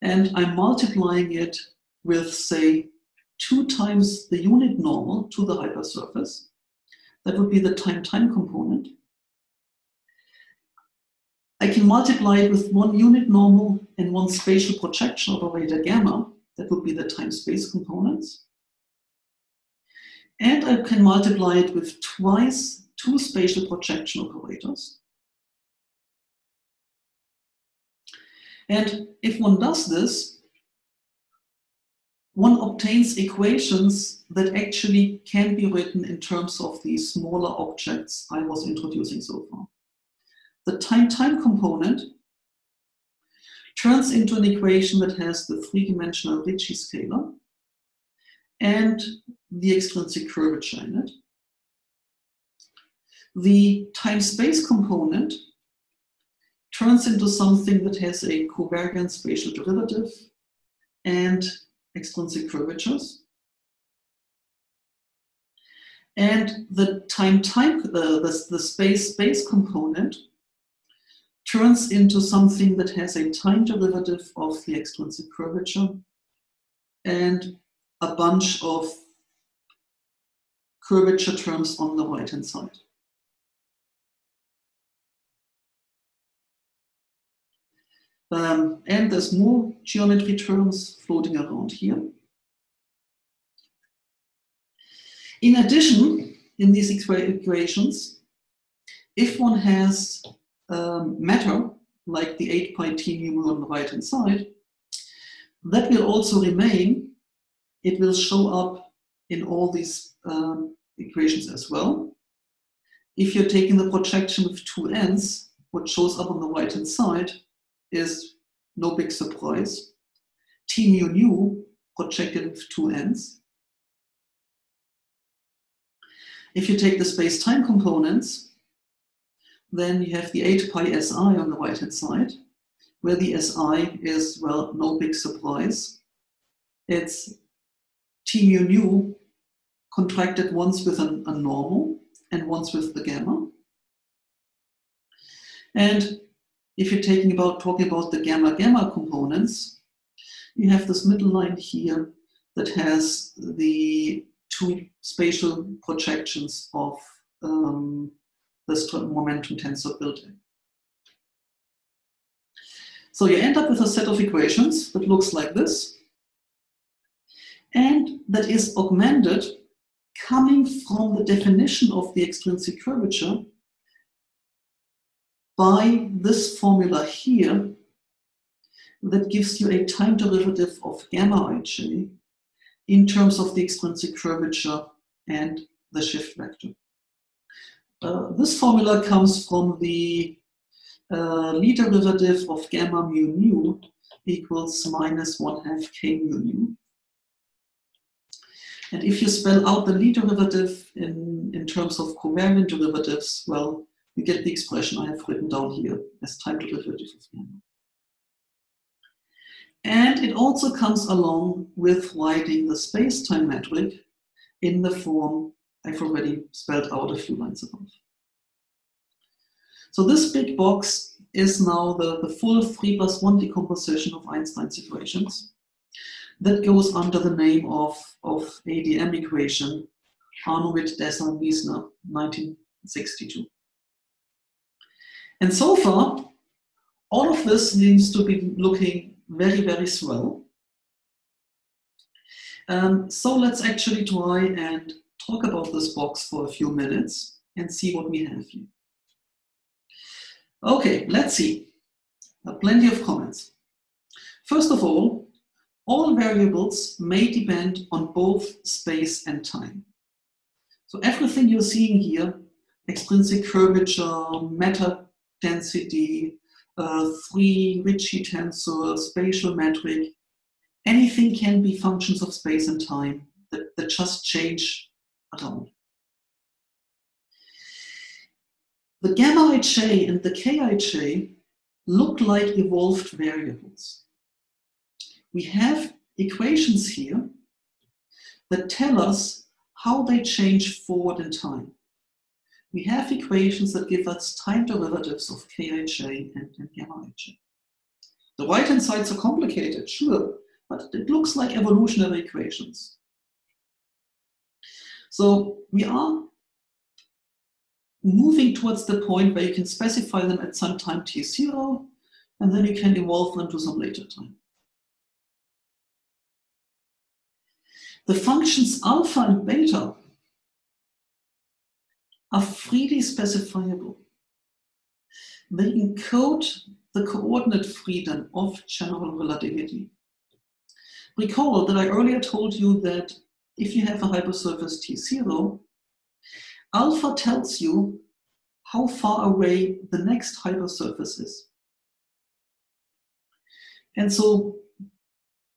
and I'm multiplying it with, say, two times the unit normal to the hypersurface. That would be the time-time component. I can multiply it with one unit normal and one spatial projection of operator gamma. That would be the time-space components. And I can multiply it with twice two spatial projection operators. And if one does this, one obtains equations that actually can be written in terms of these smaller objects I was introducing so far. The time-time component turns into an equation that has the three-dimensional Ricci scalar and the extrinsic curvature in it. The time-space component turns into something that has a covariant spatial derivative and extrinsic curvatures. And the time-time, the, the, the space-space component turns into something that has a time derivative of the extrinsic curvature and a bunch of curvature terms on the right hand side. Um, and there's more geometry terms floating around here. In addition, in these equations, if one has um, matter, like the 8 pi t mu on the right hand side, that will also remain. It will show up in all these um, equations as well. If you're taking the projection with two ends, what shows up on the right hand side is no big surprise. T mu projected with two ends. If you take the space-time components, then you have the 8 pi SI on the right hand side, where the SI is, well, no big surprise. It's T mu nu contracted once with an, a normal and once with the gamma. And if you're taking about talking about the gamma gamma components, you have this middle line here that has the two spatial projections of um, this momentum tensor built in. So you end up with a set of equations that looks like this, and that is augmented coming from the definition of the extrinsic curvature by this formula here that gives you a time derivative of gamma ij in terms of the extrinsic curvature and the shift vector. Uh, this formula comes from the uh, Lie derivative of gamma mu nu equals minus 1 half k mu nu. And if you spell out the Lie derivative in, in terms of covariant derivatives, well, you get the expression I have written down here as time of gamma. And it also comes along with writing the space-time metric in the form I've already spelled out a few lines above. So this big box is now the, the full 3 plus 1 decomposition of Einstein's equations. That goes under the name of, of ADM equation, Arnowitt, Deser, Misner, 1962. And so far, all of this seems to be looking very, very swell. Um, so let's actually try and talk about this box for a few minutes and see what we have here. Okay, let's see. Uh, plenty of comments. First of all, all variables may depend on both space and time. So everything you're seeing here, extrinsic curvature, matter density, uh, three Ricci tensor, spatial metric, anything can be functions of space and time that, that just change around. The gamma ij and the k ij look like evolved variables. We have equations here that tell us how they change forward in time. We have equations that give us time derivatives of kij and, and gamma ij. The right-hand sides are complicated, sure, but it looks like evolutionary equations. So we are moving towards the point where you can specify them at some time t0, and then you can evolve them to some later time. The functions alpha and beta are freely specifiable. They encode the coordinate freedom of general relativity. Recall that I earlier told you that if you have a hypersurface T0, alpha tells you how far away the next hypersurface is. And so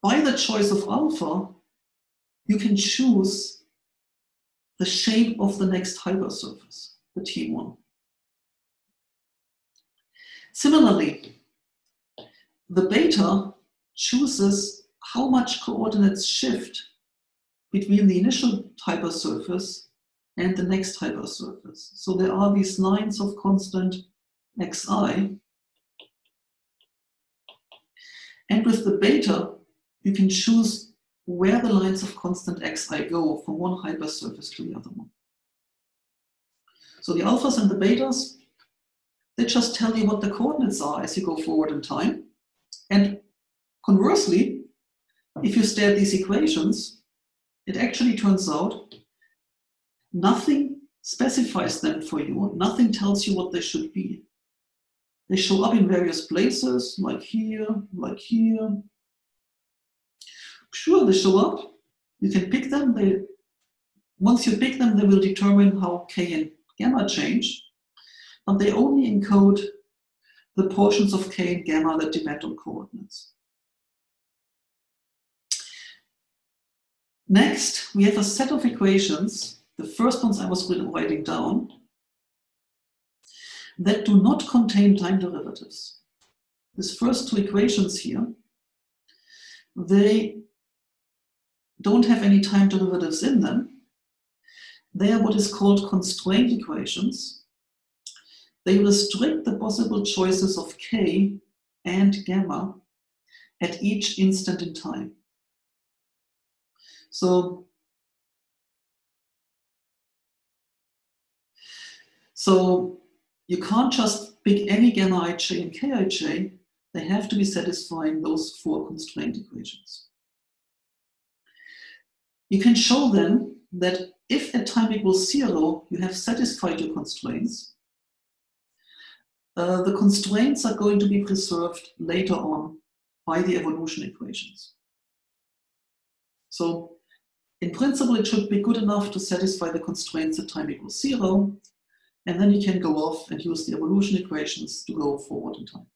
by the choice of alpha, you can choose the shape of the next hypersurface, the T1. Similarly, the beta chooses how much coordinates shift between the initial hypersurface and the next hypersurface. So there are these lines of constant xi. And with the beta, you can choose where the lines of constant xi go from one hypersurface to the other one. So the alphas and the betas, they just tell you what the coordinates are as you go forward in time. And conversely, if you stare at these equations, it actually turns out nothing specifies them for you, nothing tells you what they should be. They show up in various places, like here, like here, Sure, they show up. You can pick them. They, once you pick them, they will determine how K and gamma change. But they only encode the portions of K and gamma that depend on coordinates. Next, we have a set of equations, the first ones I was writing down, that do not contain time derivatives. These first two equations here, they don't have any time derivatives in them. They are what is called constraint equations. They restrict the possible choices of k and gamma at each instant in time. So, so you can't just pick any gamma ij and kij, they have to be satisfying those four constraint equations. You can show them that if at time equals zero, you have satisfied your constraints, uh, the constraints are going to be preserved later on by the evolution equations. So in principle, it should be good enough to satisfy the constraints at time equals zero, and then you can go off and use the evolution equations to go forward in time.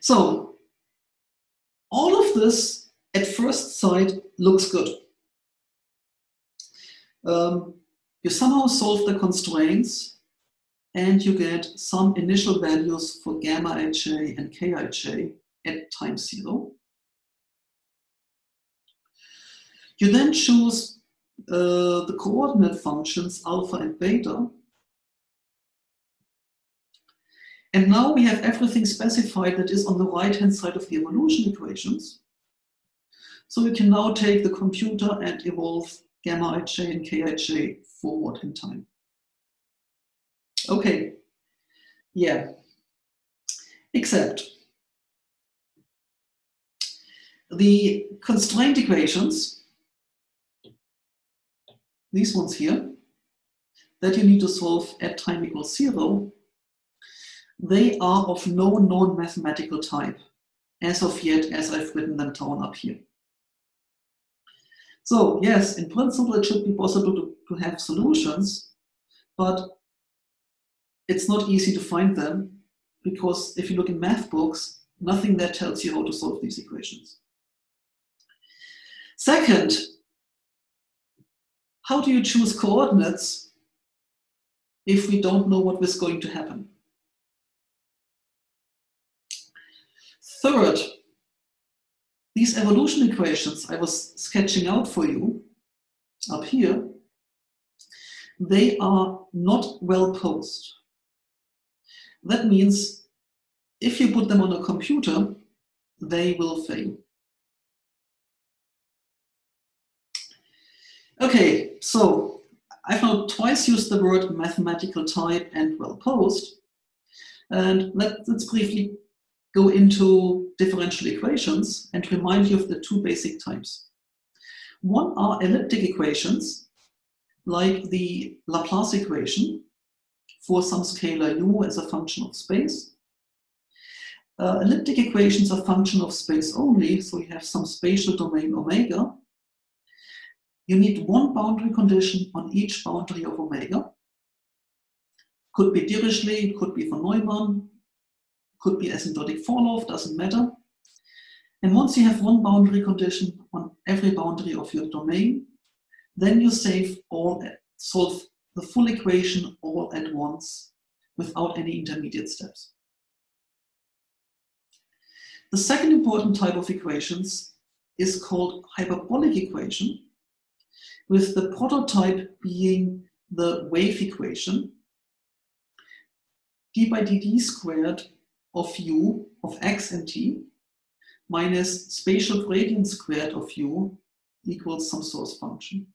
So all of this at first sight looks good. Um, you somehow solve the constraints and you get some initial values for gamma ij and kij at time zero. You then choose uh, the coordinate functions alpha and beta And now we have everything specified that is on the right-hand side of the evolution equations. So we can now take the computer and evolve gamma ij and kij forward in time. Okay, yeah, except the constraint equations, these ones here, that you need to solve at time equals zero, they are of no known mathematical type, as of yet, as I've written them down up here. So yes, in principle, it should be possible to, to have solutions, but it's not easy to find them because if you look in math books, nothing there tells you how to solve these equations. Second, how do you choose coordinates if we don't know what was going to happen. Third, these evolution equations I was sketching out for you up here, they are not well posed. That means if you put them on a computer, they will fail. Okay, so I've now twice used the word mathematical type and well posed. And let, us briefly go into differential equations and remind you of the two basic types. One are elliptic equations, like the Laplace equation for some scalar u as a function of space. Uh, elliptic equations are function of space only, so you have some spatial domain omega. You need one boundary condition on each boundary of omega. Could be Dirichlet, could be von Neumann, could be asymptotic fall-off, doesn't matter. And once you have one boundary condition on every boundary of your domain, then you save all, solve the full equation all at once without any intermediate steps. The second important type of equations is called hyperbolic equation, with the prototype being the wave equation, d by dt squared of u of x and t minus spatial gradient squared of u equals some source function.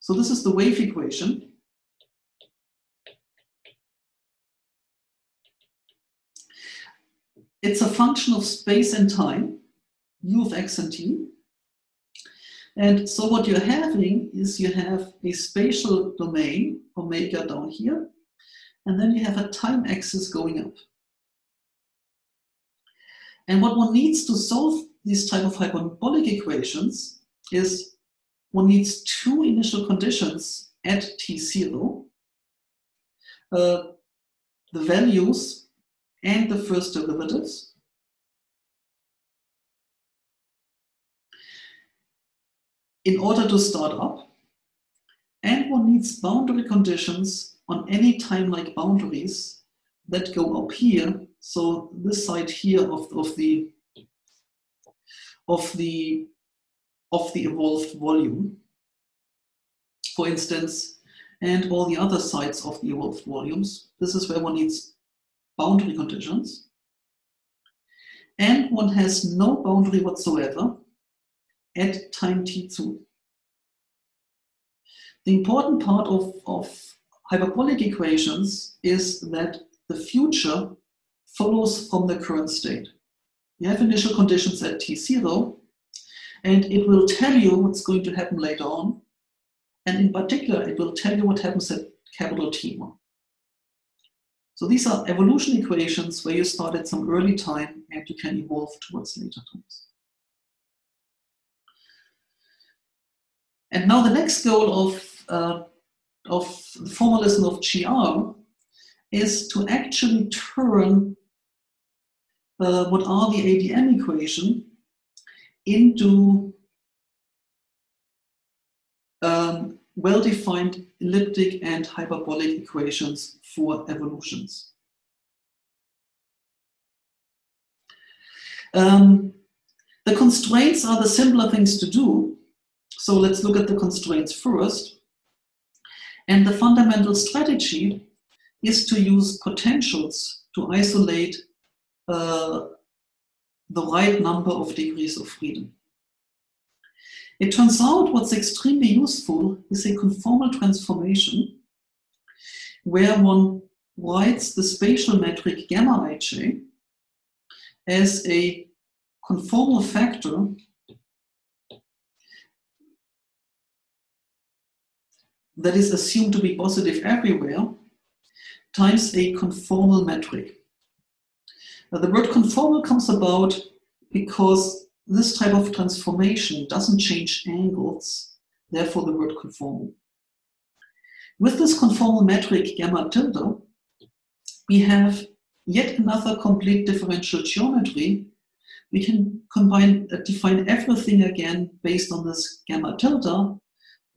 So this is the wave equation. It's a function of space and time, u of x and t. And so what you're having is you have a spatial domain, omega down here, and then you have a time axis going up. And what one needs to solve these type of hyperbolic equations is one needs two initial conditions at t0, uh, the values and the first derivatives. In order to start up, and one needs boundary conditions on any time-like boundaries that go up here so this side here of, of the of the of the evolved volume, for instance, and all the other sides of the evolved volumes. This is where one needs boundary conditions. And one has no boundary whatsoever at time t2. The important part of, of hyperbolic equations is that the future follows from the current state. You have initial conditions at t0, and it will tell you what's going to happen later on. And in particular, it will tell you what happens at capital T1. So these are evolution equations where you start at some early time and you can evolve towards later times. And now the next goal of, uh, of the formalism of GR is to actually turn uh, what are the ADM equation into um, well-defined elliptic and hyperbolic equations for evolutions. Um, the constraints are the simpler things to do. So let's look at the constraints first. And the fundamental strategy is to use potentials to isolate the right number of degrees of freedom. It turns out what's extremely useful is a conformal transformation where one writes the spatial metric gamma ij as a conformal factor that is assumed to be positive everywhere times a conformal metric. Now, the word conformal comes about because this type of transformation doesn't change angles, therefore the word conformal. With this conformal metric gamma tilde, we have yet another complete differential geometry. We can combine, uh, define everything again based on this gamma tilde,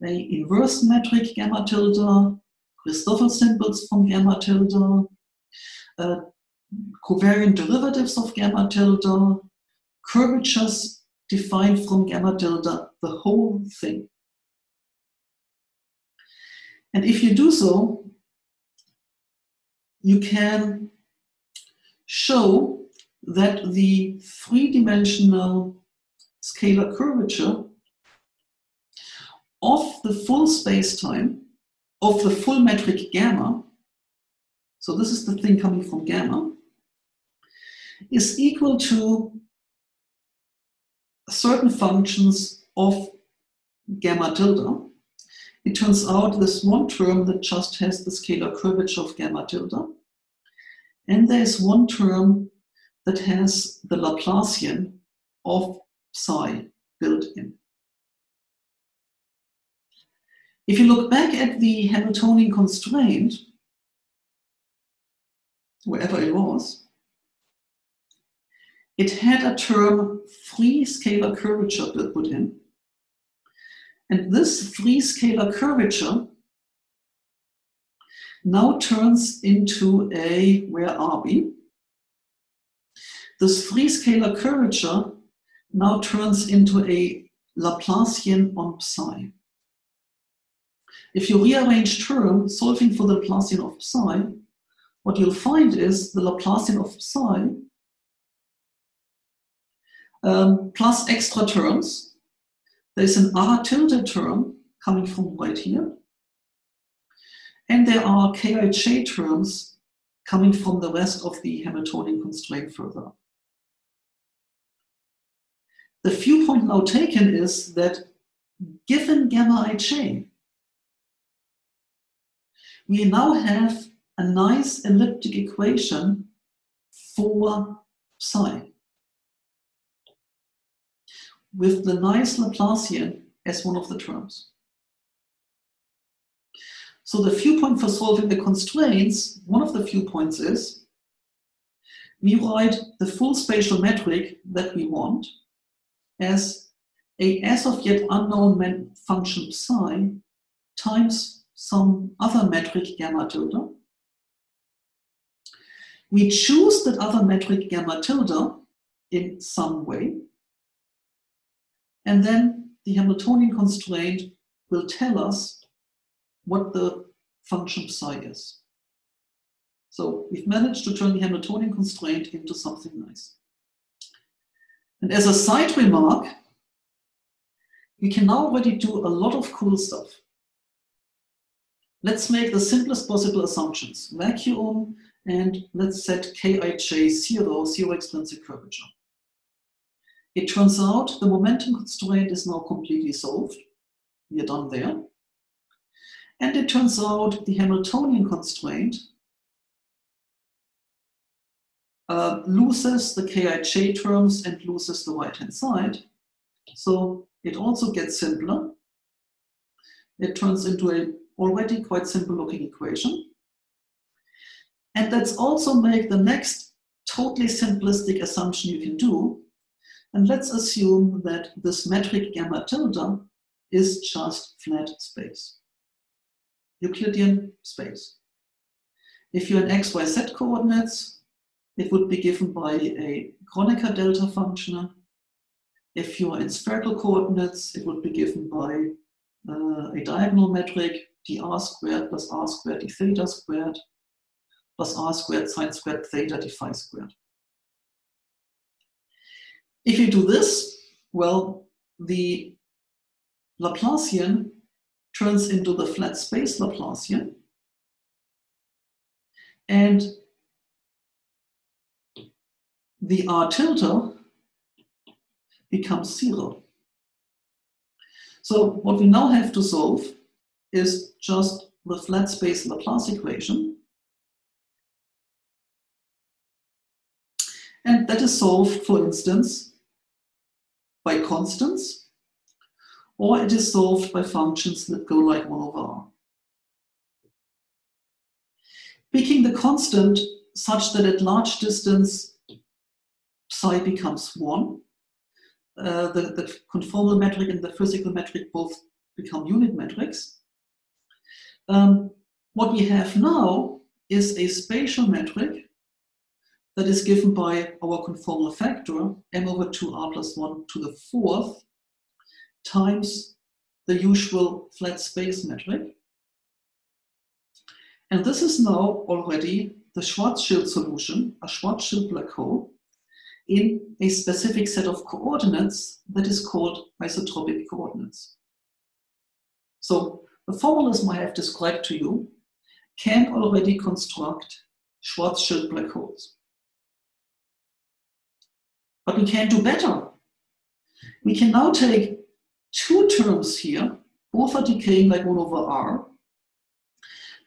a inverse metric gamma tilde, Christoffel symbols from gamma tilde, uh, covariant derivatives of gamma tilde, curvatures defined from gamma tilde, the whole thing. And if you do so, you can show that the three-dimensional scalar curvature of the full space-time, of the full metric gamma, so this is the thing coming from gamma, is equal to certain functions of gamma tilde. It turns out this one term that just has the scalar curvature of gamma tilde. And there's one term that has the Laplacian of psi built in. If you look back at the Hamiltonian constraint, wherever it was, it had a term free scalar curvature put in. And this free scalar curvature now turns into a, where are we? This free scalar curvature now turns into a Laplacian on psi. If you rearrange terms, solving for the Laplacian of psi, what you'll find is the Laplacian of psi um, plus extra terms. There's an R tilde term coming from right here. And there are Kij terms coming from the rest of the Hamiltonian constraint further. The viewpoint now taken is that given gamma ij, we now have a nice elliptic equation for psi with the nice Laplacian as one of the terms. So the viewpoint for solving the constraints, one of the viewpoints is we write the full spatial metric that we want as a as of yet unknown function psi times some other metric gamma tilde. We choose that other metric gamma tilde in some way. And then the Hamiltonian constraint will tell us what the function psi is. So we've managed to turn the Hamiltonian constraint into something nice. And as a side remark, we can now already do a lot of cool stuff. Let's make the simplest possible assumptions. Vacuum, and let's set Kij zero, zero extrinsic curvature. It turns out the momentum constraint is now completely solved. We are done there. And it turns out the Hamiltonian constraint uh, loses the Kij terms and loses the right-hand side. So it also gets simpler. It turns into a already quite simple looking equation. And let's also make the next totally simplistic assumption you can do. And let's assume that this metric gamma tilde is just flat space, Euclidean space. If you're in XYZ coordinates, it would be given by a Kronecker delta function. If you're in spherical coordinates, it would be given by uh, a diagonal metric dr squared plus r squared d theta squared plus r squared sine squared theta d phi squared. If you do this, well, the Laplacian turns into the flat space Laplacian. And the R tilde becomes zero. So what we now have to solve is just the flat space Laplace equation. And that is solved, for instance, by constants, or it is solved by functions that go like 1 over r. Picking the constant such that at large distance psi becomes 1, uh, the, the conformal metric and the physical metric both become unit metrics um, what we have now is a spatial metric that is given by our conformal factor m over 2r plus 1 to the fourth times the usual flat space metric. And this is now already the Schwarzschild solution, a Schwarzschild black hole, in a specific set of coordinates that is called isotropic coordinates. So the formulas I have described to you can already construct Schwarzschild black holes. But we can do better. We can now take two terms here, both are decaying like 1 over r,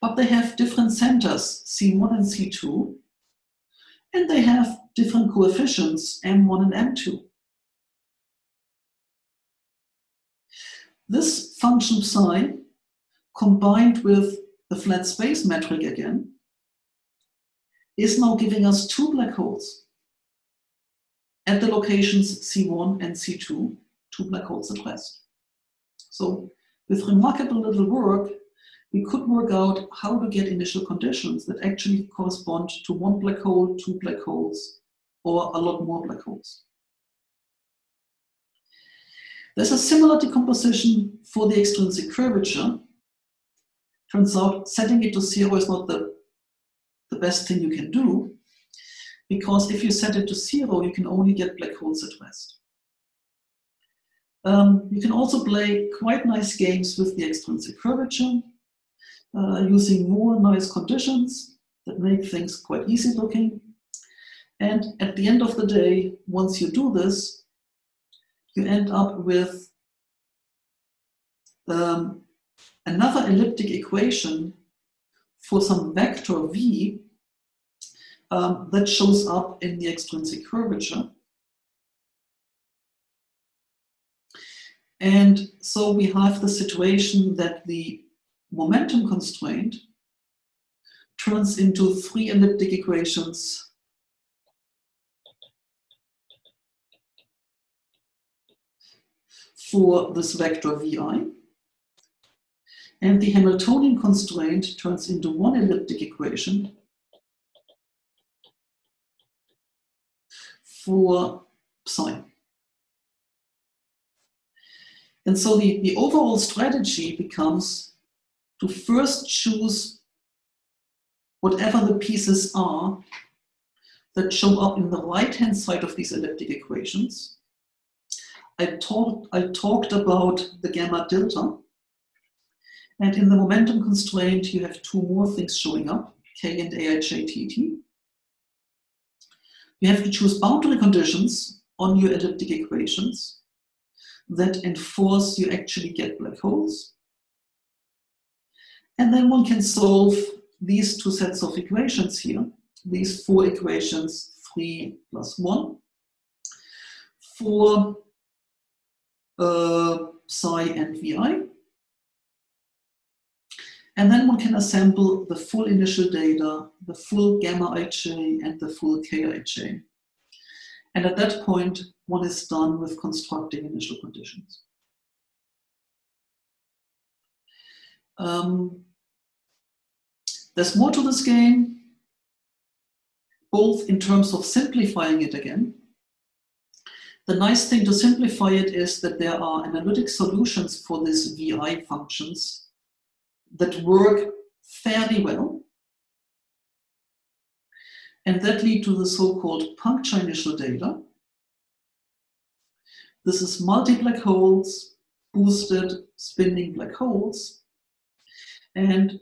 but they have different centers, C1 and C2, and they have different coefficients, M1 and M2. This function psi, combined with the flat space metric again, is now giving us two black holes at the locations C1 and C2, two black holes at rest. So with remarkable little work, we could work out how to get initial conditions that actually correspond to one black hole, two black holes, or a lot more black holes. There's a similar decomposition for the extrinsic curvature. Turns out setting it to zero is not the, the best thing you can do, because if you set it to zero, you can only get black holes at rest. Um, you can also play quite nice games with the extrinsic curvature uh, using more nice conditions that make things quite easy looking. And at the end of the day, once you do this, you end up with um, another elliptic equation for some vector v um, that shows up in the extrinsic curvature. And so we have the situation that the momentum constraint turns into three elliptic equations for this vector vi. And the Hamiltonian constraint turns into one elliptic equation for psi. And so the, the overall strategy becomes to first choose whatever the pieces are that show up in the right-hand side of these elliptic equations. I, talked, I talked about the gamma delta. And in the momentum constraint, you have two more things showing up, K and AIJTT. You have to choose boundary conditions on your elliptic equations that enforce you actually get black holes. And then one can solve these two sets of equations here, these four equations, 3 plus 1, for uh, psi and vi. And then one can assemble the full initial data, the full gamma ij, and the full kij. And at that point, one is done with constructing initial conditions. Um, there's more to this game, both in terms of simplifying it again. The nice thing to simplify it is that there are analytic solutions for these VI functions that work fairly well. And that lead to the so-called puncture initial data, this is multi-black holes, boosted spinning black holes. And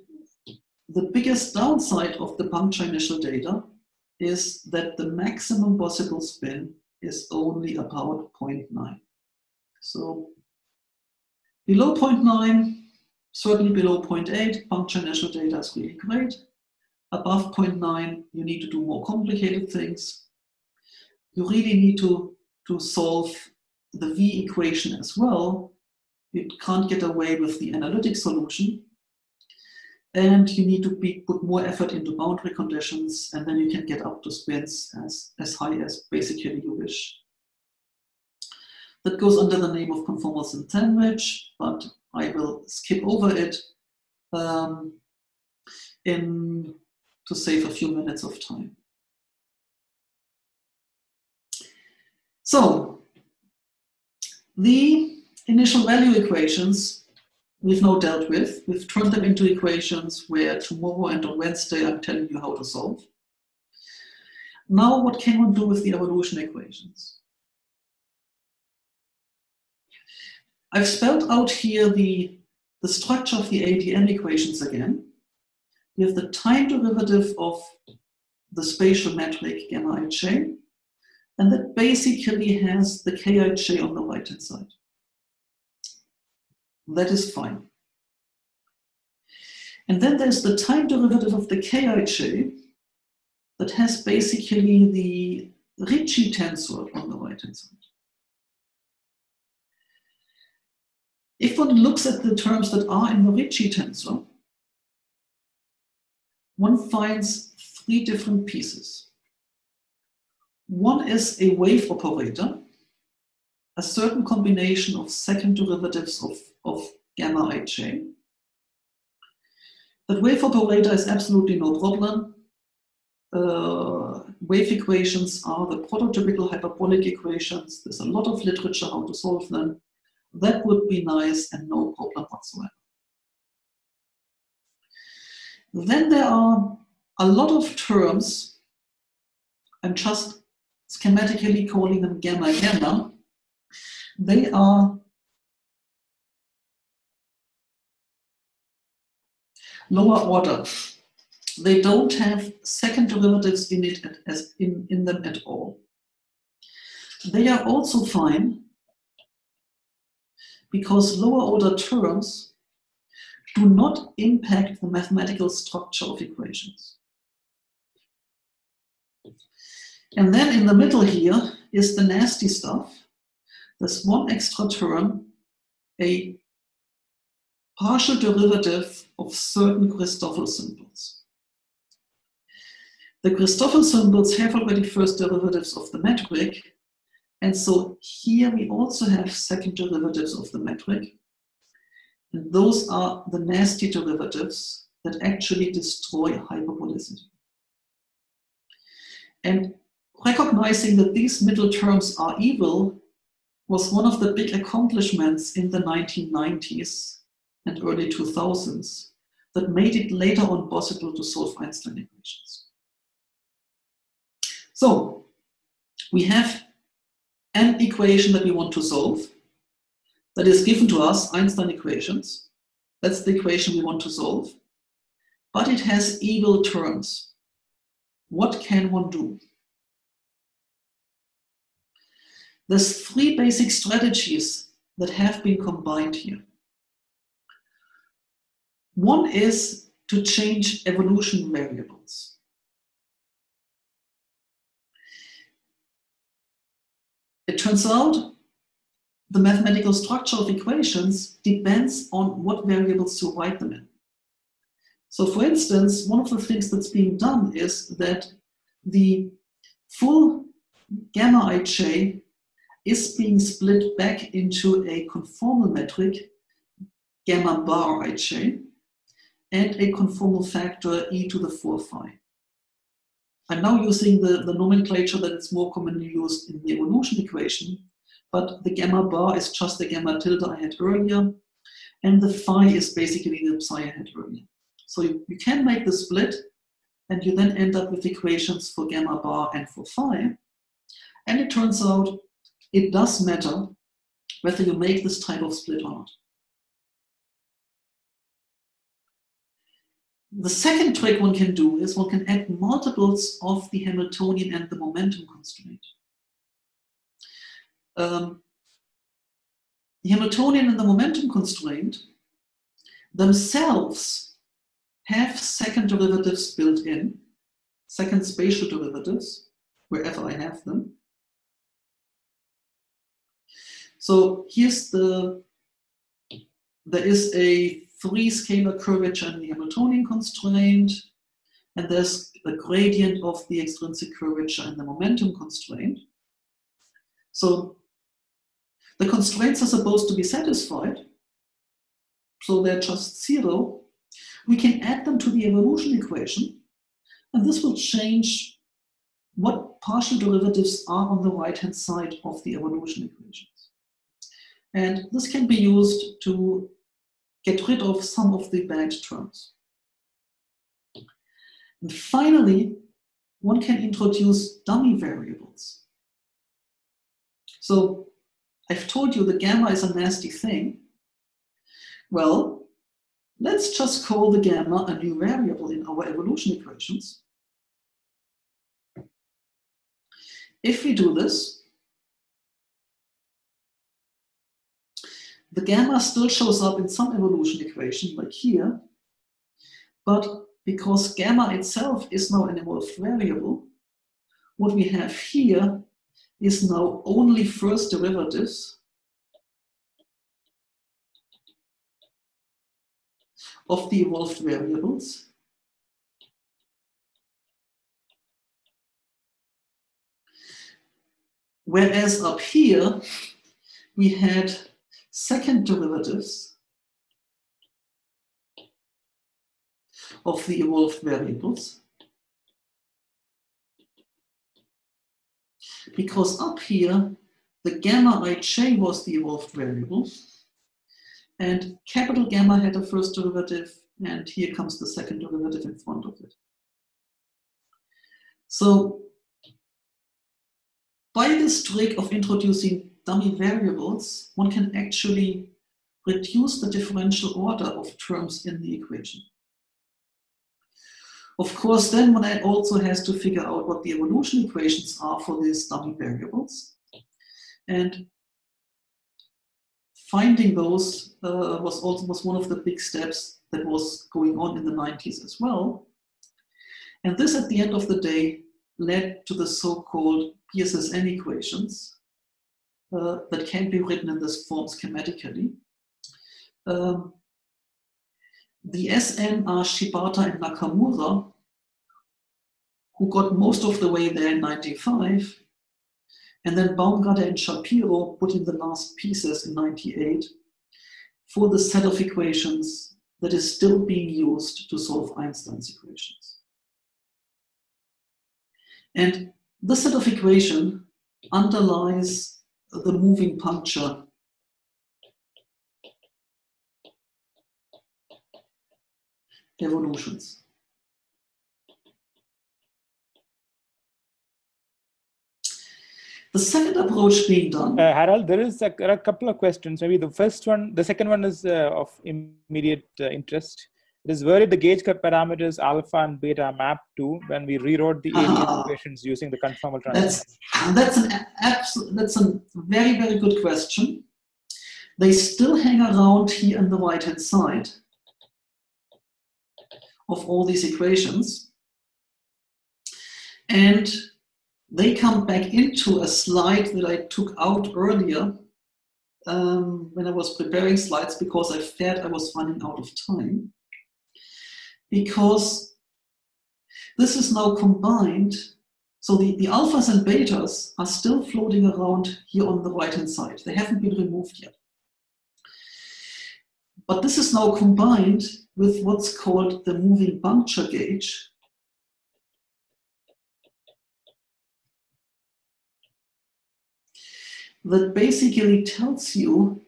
the biggest downside of the puncture initial data is that the maximum possible spin is only about 0.9. So below 0.9, certainly below 0.8, puncture initial data is really great. Above 0.9, you need to do more complicated things. You really need to, to solve the V equation as well, you can't get away with the analytic solution. And you need to be, put more effort into boundary conditions, and then you can get up to spins as, as high as basically you wish. That goes under the name of conformal sandwich, but I will skip over it. Um, in to save a few minutes of time. So the initial value equations we've now dealt with. We've turned them into equations where tomorrow and on Wednesday I'm telling you how to solve. Now what can one do with the evolution equations? I've spelled out here the, the structure of the ADM equations again. We have the time derivative of the spatial metric gamma ij, and that basically has the kij on the right hand side. That is fine. And then there's the time derivative of the kij that has basically the Ricci tensor on the right hand side. If one looks at the terms that are in the Ricci tensor, one finds three different pieces. One is a wave operator, a certain combination of second derivatives of, of gamma ij. That wave operator is absolutely no problem. Uh, wave equations are the prototypical hyperbolic equations. There's a lot of literature how to solve them. That would be nice and no problem whatsoever. Then there are a lot of terms, I'm just schematically calling them gamma gamma. They are lower order. They don't have second derivatives in it as in, in them at all. They are also fine because lower order terms do not impact the mathematical structure of equations. And then in the middle here is the nasty stuff. There's one extra term, a partial derivative of certain Christoffel symbols. The Christoffel symbols have already first derivatives of the metric, and so here we also have second derivatives of the metric. And those are the nasty derivatives that actually destroy hyperbolicity. And recognizing that these middle terms are evil was one of the big accomplishments in the 1990s and early 2000s that made it later on possible to solve Einstein equations. So we have an equation that we want to solve that is given to us, Einstein equations. That's the equation we want to solve. But it has evil terms. What can one do? There's three basic strategies that have been combined here. One is to change evolution variables. It turns out the mathematical structure of equations depends on what variables you write them in. So for instance, one of the things that's being done is that the full gamma ij is being split back into a conformal metric, gamma bar ij, and a conformal factor e to the 4 phi. I'm now using the, the nomenclature that is more commonly used in the evolution equation, but the gamma bar is just the gamma tilde I had earlier, and the phi is basically the psi I had earlier. So you, you can make the split, and you then end up with equations for gamma bar and for phi. And it turns out it does matter whether you make this type of split or not. The second trick one can do is one can add multiples of the Hamiltonian and the momentum constraint. Um, the Hamiltonian and the momentum constraint themselves have second derivatives built in, second spatial derivatives, wherever I have them. So here's the, there is a three scalar curvature in the Hamiltonian constraint, and there's a gradient of the extrinsic curvature in the momentum constraint. So the constraints are supposed to be satisfied, so they're just zero. we can add them to the evolution equation, and this will change what partial derivatives are on the right-hand side of the evolution equations. And this can be used to get rid of some of the bad terms. And finally, one can introduce dummy variables. So I've told you the gamma is a nasty thing. Well, let's just call the gamma a new variable in our evolution equations. If we do this, the gamma still shows up in some evolution equation, like here, but because gamma itself is now an evolved variable, what we have here is now only first derivatives of the evolved variables. Whereas up here, we had second derivatives of the evolved variables. Because up here, the gamma ij was the evolved variable, and capital gamma had a first derivative, and here comes the second derivative in front of it. So by this trick of introducing dummy variables, one can actually reduce the differential order of terms in the equation. Of course, then one also has to figure out what the evolution equations are for these dummy variables. And finding those uh, was also was one of the big steps that was going on in the 90s as well. And this, at the end of the day, led to the so-called BSSN equations uh, that can be written in this form schematically. Um, the SN are Shibata and Nakamura, who got most of the way there in 95. And then Baumgarte and Shapiro put in the last pieces in 98 for the set of equations that is still being used to solve Einstein's equations. And this set of equation underlies the moving puncture evolutions. The second approach being done. Uh, Harald, there is a, there a, couple of questions. Maybe the first one, the second one is uh, of immediate uh, interest. It is where the gauge cut parameters alpha and beta map to when we rewrote the uh, equations using the conformal transform? That's, that's an absolute, that's a very, very good question. They still hang around here on the right hand side of all these equations. And they come back into a slide that I took out earlier um, when I was preparing slides because I feared I was running out of time. Because this is now combined, so the, the alphas and betas are still floating around here on the right hand side. They haven't been removed yet. But this is now combined with what's called the moving puncture gauge, that basically tells you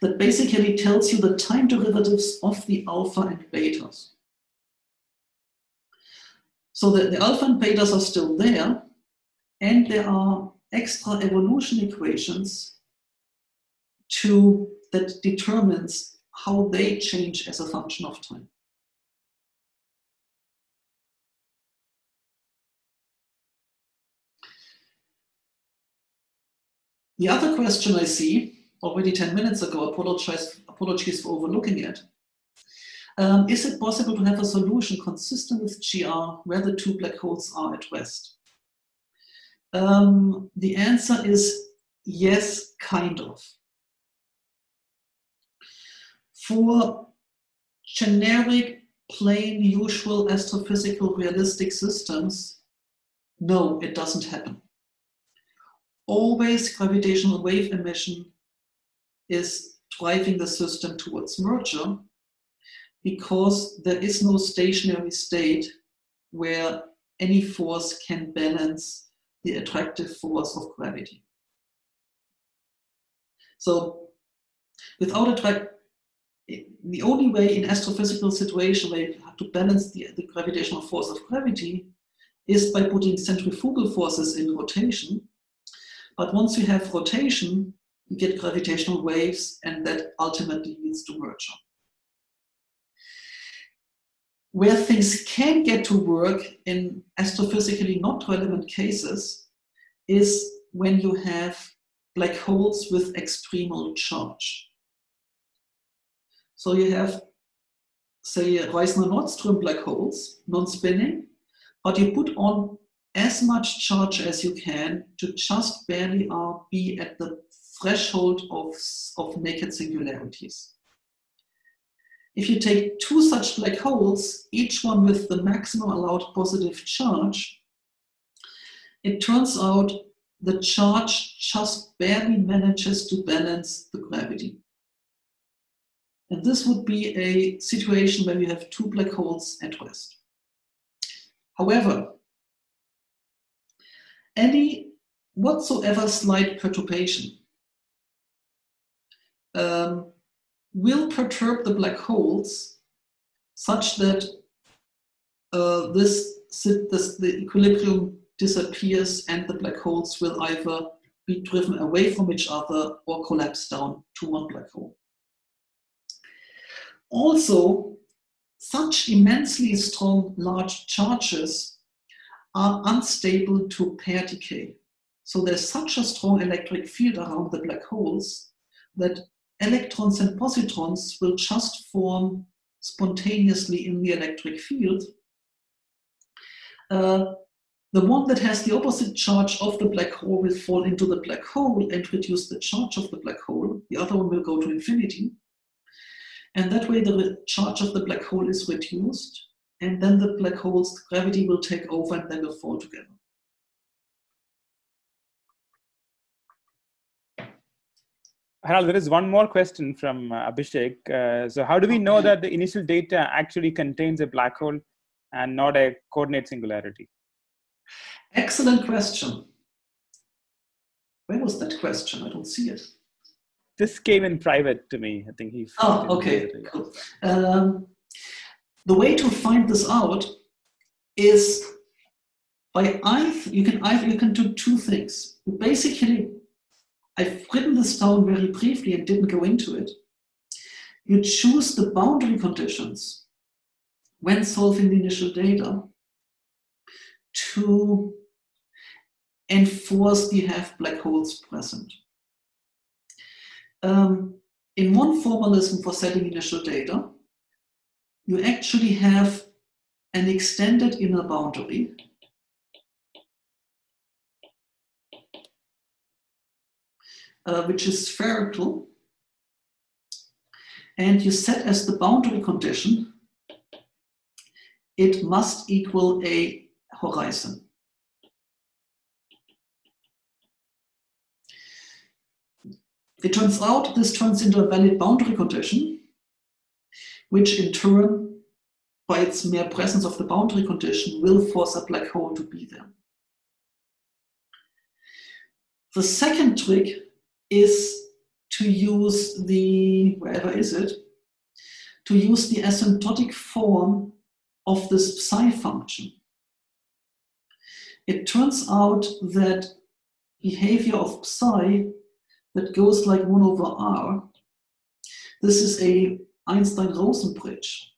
that basically tells you the time derivatives of the alpha and betas. So the, the alpha and betas are still there, and there are extra evolution equations to that determines how they change as a function of time. The other question I see already 10 minutes ago, apologize, apologies for overlooking it. Um, is it possible to have a solution consistent with GR where the two black holes are at rest? Um, the answer is yes, kind of. For generic, plain, usual astrophysical realistic systems, no, it doesn't happen. always gravitational wave emission is driving the system towards merger because there is no stationary state where any force can balance the attractive force of gravity. So without attract, the only way in astrophysical situation where you have to balance the, the gravitational force of gravity is by putting centrifugal forces in rotation. But once you have rotation, you get gravitational waves, and that ultimately leads to merger. Where things can get to work in astrophysically not relevant cases is when you have black holes with extremal charge. So you have, say, Reissner-Nordström black holes, non-spinning, but you put on as much charge as you can to just barely uh, be at the threshold of, of naked singularities. If you take two such black holes, each one with the maximum allowed positive charge, it turns out the charge just barely manages to balance the gravity. And this would be a situation where you have two black holes at rest. However, any whatsoever slight perturbation um, will perturb the black holes such that uh, this, this, the equilibrium disappears and the black holes will either be driven away from each other or collapse down to one black hole. Also, such immensely strong large charges are unstable to pair decay. So there's such a strong electric field around the black holes that electrons and positrons will just form spontaneously in the electric field. Uh, the one that has the opposite charge of the black hole will fall into the black hole and reduce the charge of the black hole. The other one will go to infinity. And that way the charge of the black hole is reduced and then the black hole's gravity will take over and they will fall together. Harald, there is one more question from uh, Abhishek. Uh, so, how do we know that the initial data actually contains a black hole and not a coordinate singularity? Excellent question. Where was that question? I don't see it. This came in private to me. I think he. Oh, okay. Cool. Um, the way to find this out is by either you can either you can do two things. Basically, I've written this down very briefly and didn't go into it. You choose the boundary conditions when solving the initial data to enforce the have black holes present. Um, in one formalism for setting initial data, you actually have an extended inner boundary uh, which is spherical and you set as the boundary condition it must equal a horizon. It turns out this turns into a valid boundary condition which in turn, by its mere presence of the boundary condition, will force a black hole to be there. The second trick is to use the, wherever is it, to use the asymptotic form of this psi function. It turns out that behavior of psi that goes like 1 over r, this is a Einstein-Rosen bridge.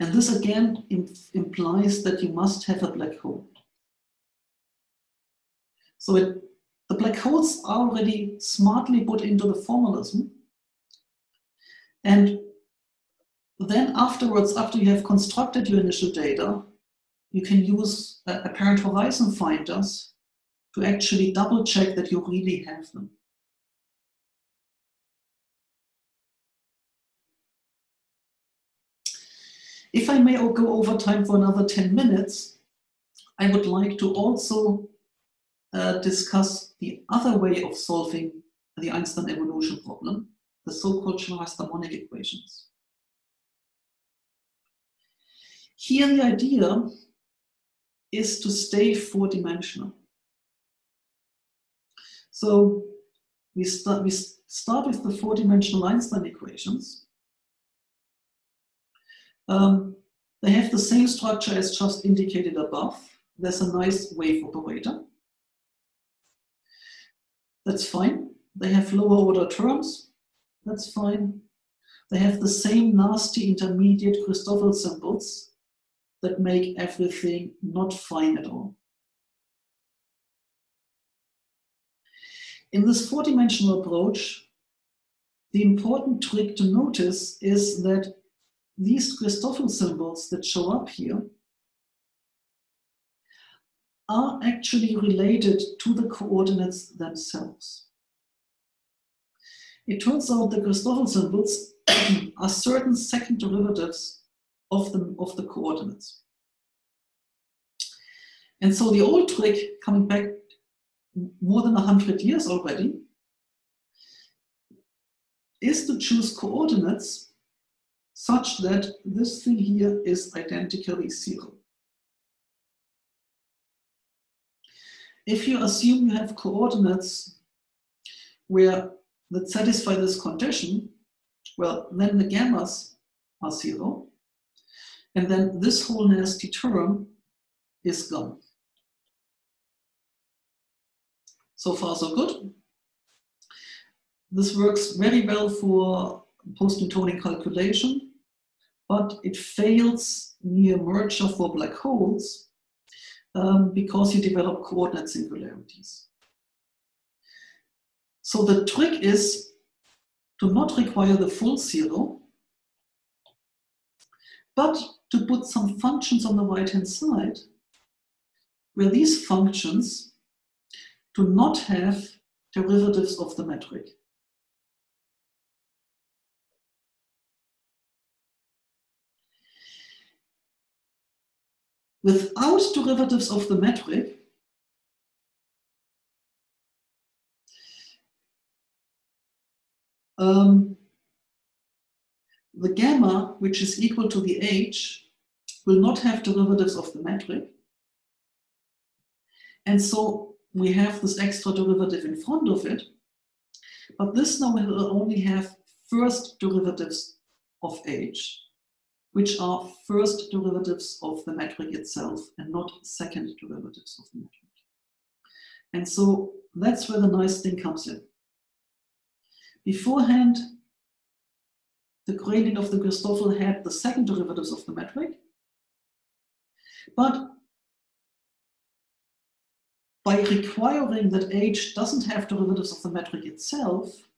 And this again implies that you must have a black hole. So it, the black holes are already smartly put into the formalism. And then afterwards, after you have constructed your initial data, you can use apparent horizon finders to actually double check that you really have them. If I may go over time for another 10 minutes, I would like to also uh, discuss the other way of solving the Einstein evolution problem, the so-called Schwarz harmonic equations. Here the idea is to stay four-dimensional. So we start, we start with the four-dimensional Einstein equations. Um, they have the same structure as just indicated above. There's a nice wave operator. That's fine. They have lower order terms. That's fine. They have the same nasty intermediate Christoffel symbols that make everything not fine at all. In this four-dimensional approach, the important trick to notice is that these Christoffel symbols that show up here are actually related to the coordinates themselves. It turns out the Christoffel symbols are certain second derivatives of the, of the coordinates. And so the old trick, coming back more than 100 years already, is to choose coordinates such that this thing here is identically zero. If you assume you have coordinates where that satisfy this condition, well, then the gammas are zero. And then this whole nasty term is gone. So far, so good. This works very well for post-Newtonian calculation, but it fails near merger for black holes um, because you develop coordinate singularities. So the trick is to not require the full zero, but to put some functions on the right-hand side where these functions do not have derivatives of the metric. Without derivatives of the metric, um, the gamma, which is equal to the h, will not have derivatives of the metric. And so we have this extra derivative in front of it. But this now will only have first derivatives of h which are first derivatives of the metric itself and not second derivatives of the metric. And so that's where the nice thing comes in. Beforehand, the gradient of the Christoffel had the second derivatives of the metric, but by requiring that h doesn't have derivatives of the metric itself,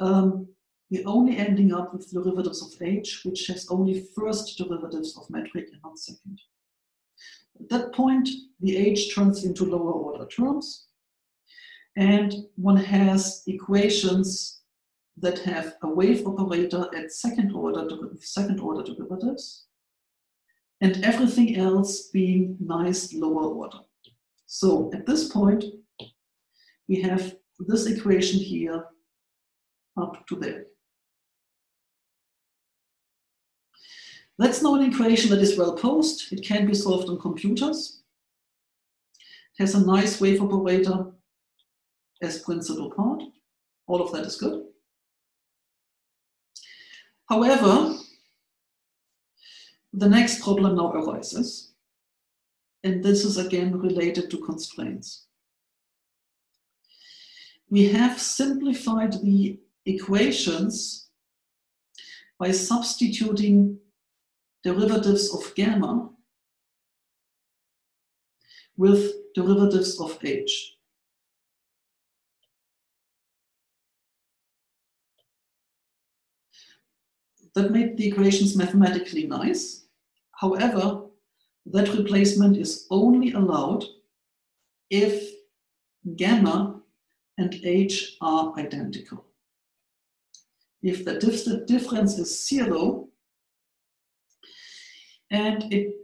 um, we're only ending up with derivatives of h, which has only first derivatives of metric and not second. At that point, the h turns into lower order terms, and one has equations that have a wave operator at second order, second order derivatives, and everything else being nice lower order. So at this point, we have this equation here up to there. That's now an equation that is well posed. It can be solved on computers. It has a nice wave operator as principal part. All of that is good. However, the next problem now arises, and this is again related to constraints. We have simplified the equations by substituting derivatives of gamma with derivatives of h. That made the equations mathematically nice. However, that replacement is only allowed if gamma and h are identical. If the difference is zero, And it,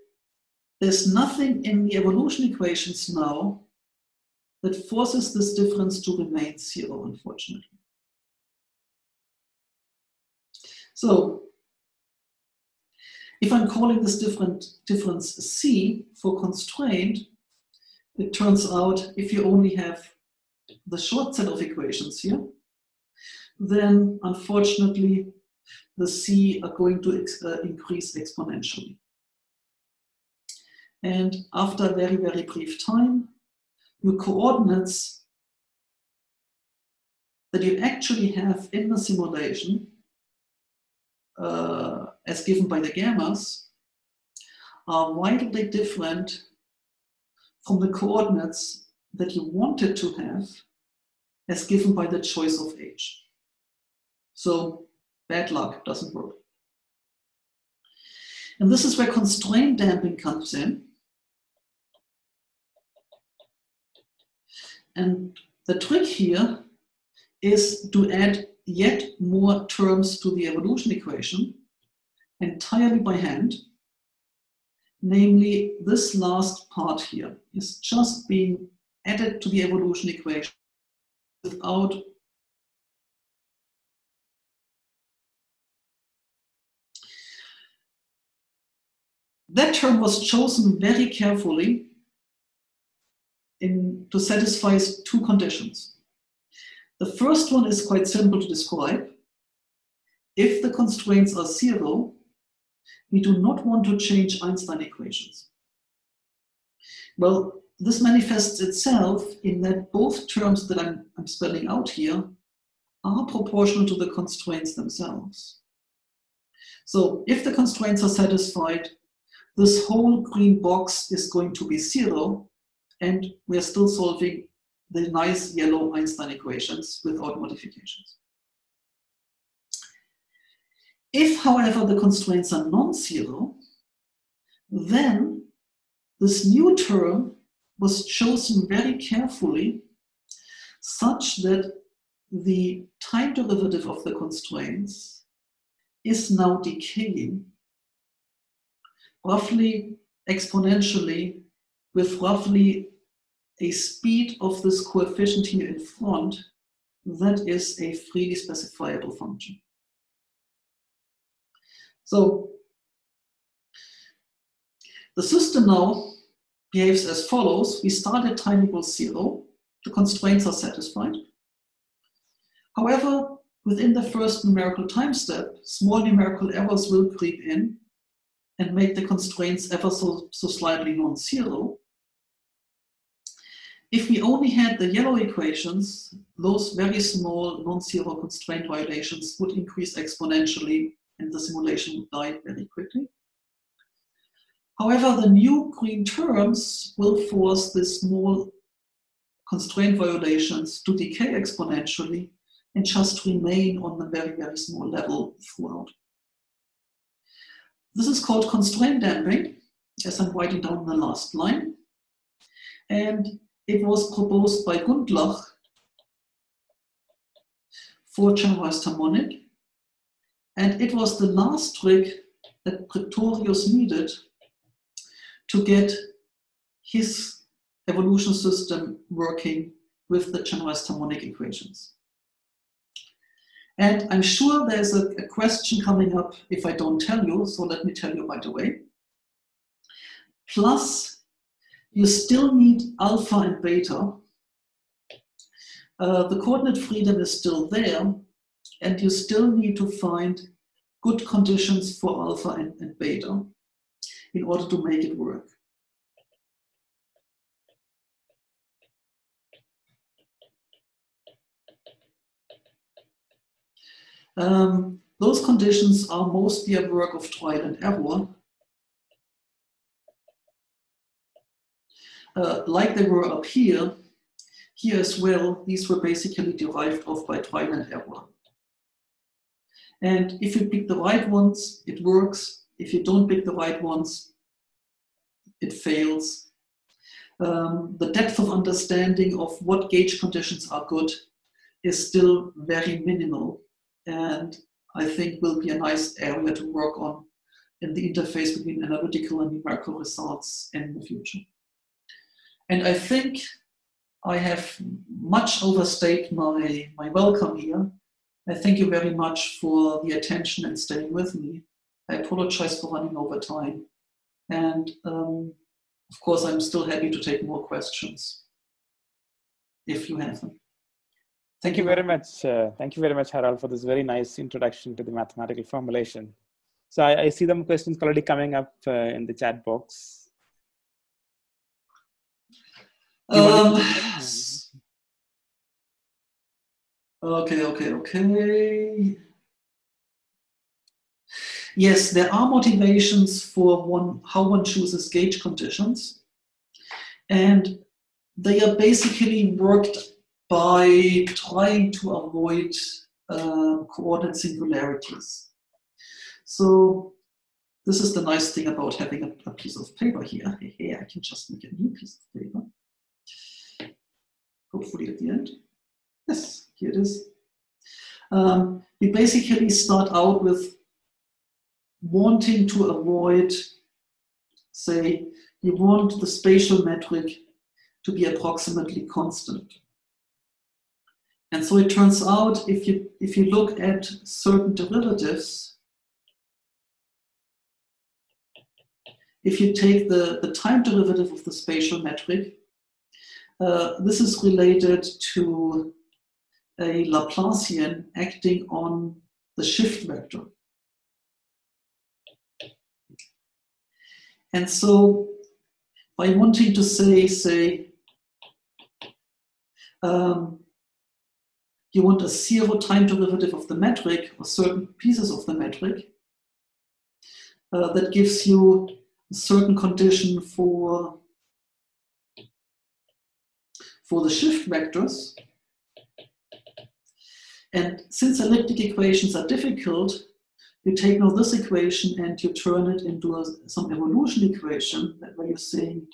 there's nothing in the evolution equations now that forces this difference to remain zero, unfortunately. So if I'm calling this different difference C for constraint, it turns out if you only have the short set of equations here, then unfortunately the C are going to ex uh, increase exponentially. And after a very, very brief time, your coordinates that you actually have in the simulation, uh, as given by the gammas, are wildly different from the coordinates that you wanted to have as given by the choice of h. So bad luck doesn't work. And this is where constraint damping comes in. And the trick here is to add yet more terms to the evolution equation entirely by hand. Namely, this last part here is just being added to the evolution equation without That term was chosen very carefully in, to satisfy two conditions. The first one is quite simple to describe. If the constraints are zero, we do not want to change Einstein equations. Well, this manifests itself in that both terms that I'm, I'm spelling out here are proportional to the constraints themselves. So if the constraints are satisfied, this whole green box is going to be zero, and we're still solving the nice yellow Einstein equations without modifications. If, however, the constraints are non-zero, then this new term was chosen very carefully such that the time derivative of the constraints is now decaying roughly exponentially with roughly a speed of this coefficient here in front that is a freely specifiable function. So the system now behaves as follows. We start at time equals zero. The constraints are satisfied. However, within the first numerical time step, small numerical errors will creep in and make the constraints ever so, so slightly non-zero. If we only had the yellow equations, those very small non-zero constraint violations would increase exponentially and the simulation would die very quickly. However, the new green terms will force the small constraint violations to decay exponentially and just remain on a very, very small level throughout. This is called constraint damping, as I'm writing down the last line. And it was proposed by Gundlach for generalized harmonic. And it was the last trick that Pretorius needed to get his evolution system working with the generalized harmonic equations. And I'm sure there's a, a, question coming up if I don't tell you, so let me tell you right away. Plus, you still need alpha and beta. Uh, the coordinate freedom is still there, and you still need to find good conditions for alpha and, and beta in order to make it work. Um, those conditions are mostly a work of trial and error. Uh, like they were up here, here as well, these were basically derived off by trial and error. And if you pick the right ones, it works. If you don't pick the right ones, it fails. Um, the depth of understanding of what gauge conditions are good is still very minimal and I think will be a nice area to work on in the interface between analytical and numerical results in the future. And I think I have much overstayed my, my welcome here. I thank you very much for the attention and staying with me. I apologize for running over time. And um, of course, I'm still happy to take more questions if you have them. Thank you very much. Uh, thank you very much, Harald, for this very nice introduction to the mathematical formulation. So I, I see some questions already coming up uh, in the chat box. Um, okay, okay, okay. Yes, there are motivations for one how one chooses gauge conditions, and they are basically worked by trying to avoid uh, coordinate singularities. So this is the nice thing about having a, a piece of paper here. Hey, I can just make a new piece of paper. Hopefully at the end. Yes, here it is. Um, we basically start out with wanting to avoid, say, you want the spatial metric to be approximately constant. And so it turns out if you if you look at certain derivatives, if you take the, the time derivative of the spatial metric, uh, this is related to a Laplacian acting on the shift vector. And so by wanting to say, say, um, you want a zero time derivative of the metric or certain pieces of the metric, uh, that gives you a certain condition for, for the shift vectors. And since elliptic equations are difficult, you take now this equation and you turn it into a, some evolution equation where you're saying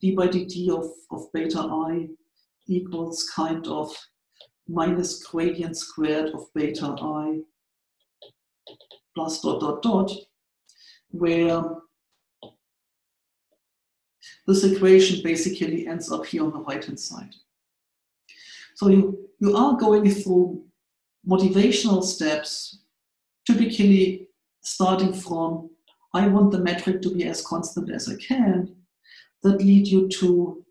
d by dt of, of beta i equals kind of minus gradient squared of beta i plus dot dot dot, where this equation basically ends up here on the right hand side. So you, you are going through motivational steps typically starting from I want the metric to be as constant as I can, that lead you to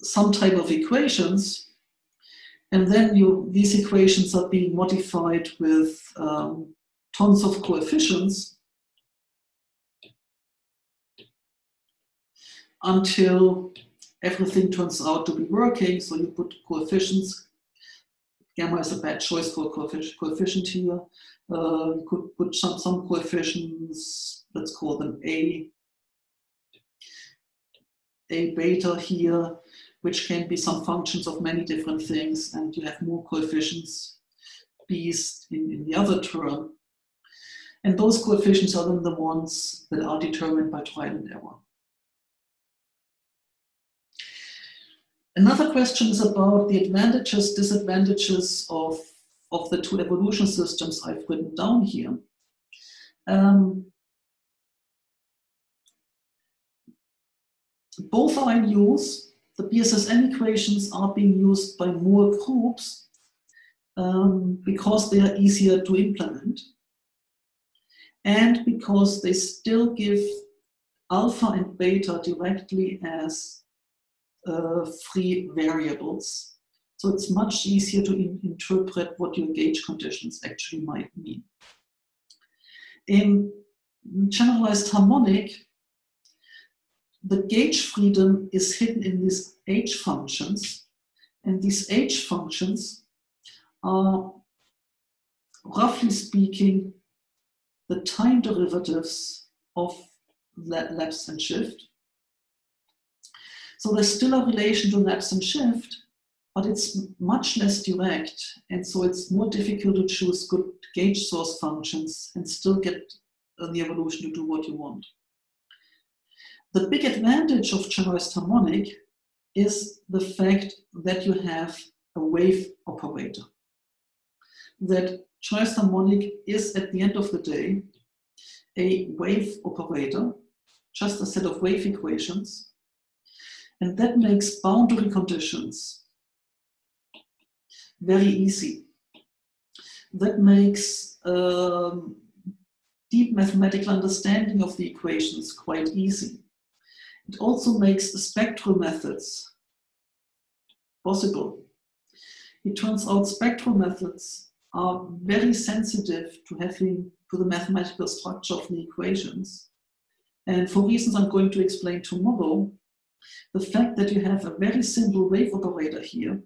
some type of equations. And then you, these equations are being modified with um, tons of coefficients until everything turns out to be working. So you put coefficients gamma is a bad choice for coefficient here. Uh, you could put some, some coefficients, let's call them A, A beta here, which can be some functions of many different things, and you have more coefficients, B's in, in the other term. And those coefficients are then the ones that are determined by trial and error. Another question is about the advantages, disadvantages of, of the two evolution systems I've written down here. Um, both are in use. The BSSN equations are being used by more groups um, because they are easier to implement and because they still give alpha and beta directly as uh, free variables. So it's much easier to in interpret what your gauge conditions actually might mean. In generalized harmonic, the gauge freedom is hidden in these h functions, and these h functions are, roughly speaking, the time derivatives of lapse and shift. So there's still a relation to lapse and shift, but it's much less direct. And so it's more difficult to choose good gauge source functions and still get the evolution to do what you want. The big advantage of generalized harmonic is the fact that you have a wave operator. That generalized harmonic is, at the end of the day, a wave operator, just a set of wave equations, and that makes boundary conditions very easy. That makes um, deep mathematical understanding of the equations quite easy. It also makes spectral methods possible. It turns out spectral methods are very sensitive to having to the mathematical structure of the equations. And for reasons I'm going to explain tomorrow, the fact that you have a very simple wave operator here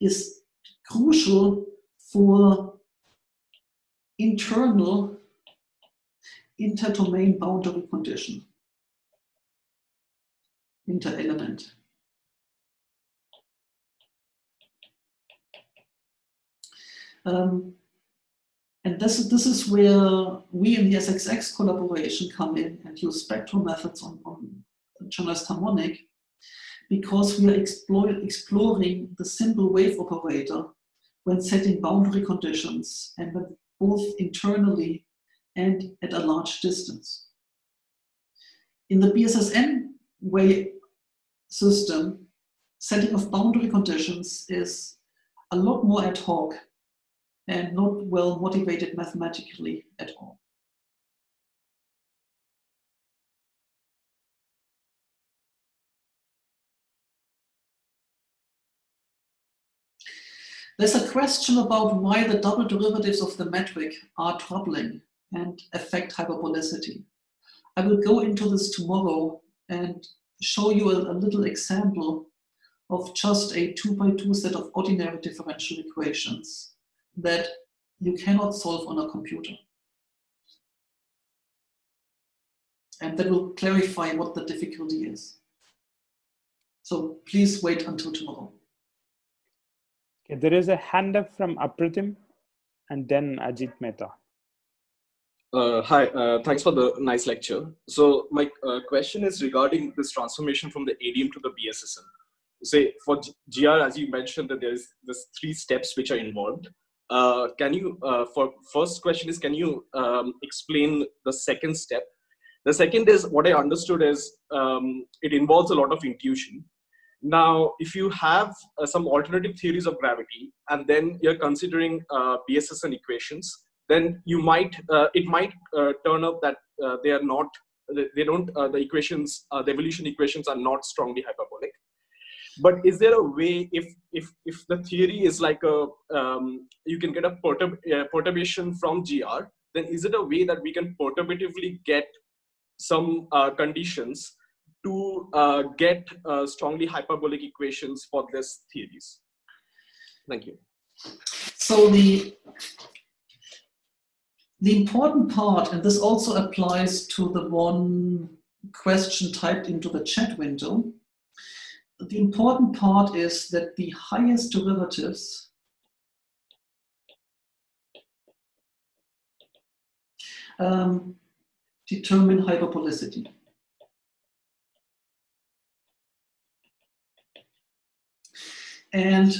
is crucial for internal inter-domain boundary condition, inter-element. Um, and this, this is where we in the SXS collaboration come in and use spectral methods on, on generalized harmonic because we are explore, exploring the simple wave operator when setting boundary conditions and both internally and at a large distance. In the BSSN way system, setting of boundary conditions is a lot more ad hoc and not well motivated mathematically at all. There's a question about why the double derivatives of the metric are troubling and affect hyperbolicity. I will go into this tomorrow and show you a, a little example of just a two by two set of ordinary differential equations that you cannot solve on a computer. And that will clarify what the difficulty is. So please wait until tomorrow. Okay, there is a hand up from Apratim and then Ajit Mehta. Uh, hi, uh, thanks for the nice lecture. So my uh, question is regarding this transformation from the ADM to the BSSN. Say for GR, as you mentioned that there's there's three steps which are involved. Uh, can you, uh, for first question is, can you um, explain the second step? The second is what I understood is um, it involves a lot of intuition. Now, if you have uh, some alternative theories of gravity and then you're considering BSSN equations, then you might uh, it might uh, turn up that uh, they are not they don't the equations the evolution equations are not strongly hyperbolic. But is there a way if if if the theory is like a um, you can get a perturb, uh, perturbation from gr then is it a way that we can perturbatively get some uh, conditions to uh, get strongly hyperbolic equations for these theories thank you so the the important part, and this also applies to the one question typed into the chat window, the important part is that the highest derivatives um, determine hyperbolicity. And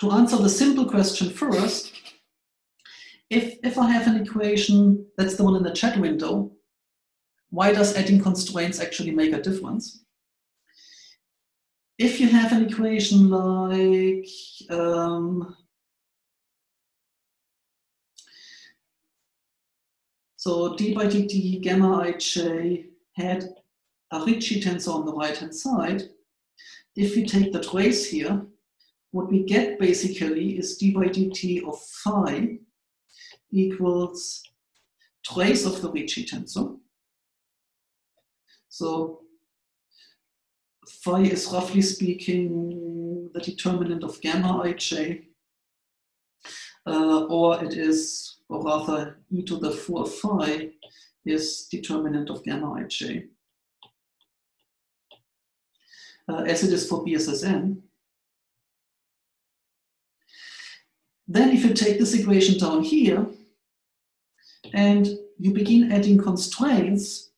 to answer the simple question first, if, if I have an equation, that's the one in the chat window, why does adding constraints actually make a difference? If you have an equation like, um, so d by dt gamma ij had a Ricci tensor on the right hand side, if we take the trace here, what we get basically is d by dt of phi equals trace of the Ricci tensor. So phi is roughly speaking the determinant of gamma ij, uh, or it is, or rather e to the 4 phi is determinant of gamma ij. Uh, as it is for BSSN. Then if you take this equation down here, and you begin adding constraints.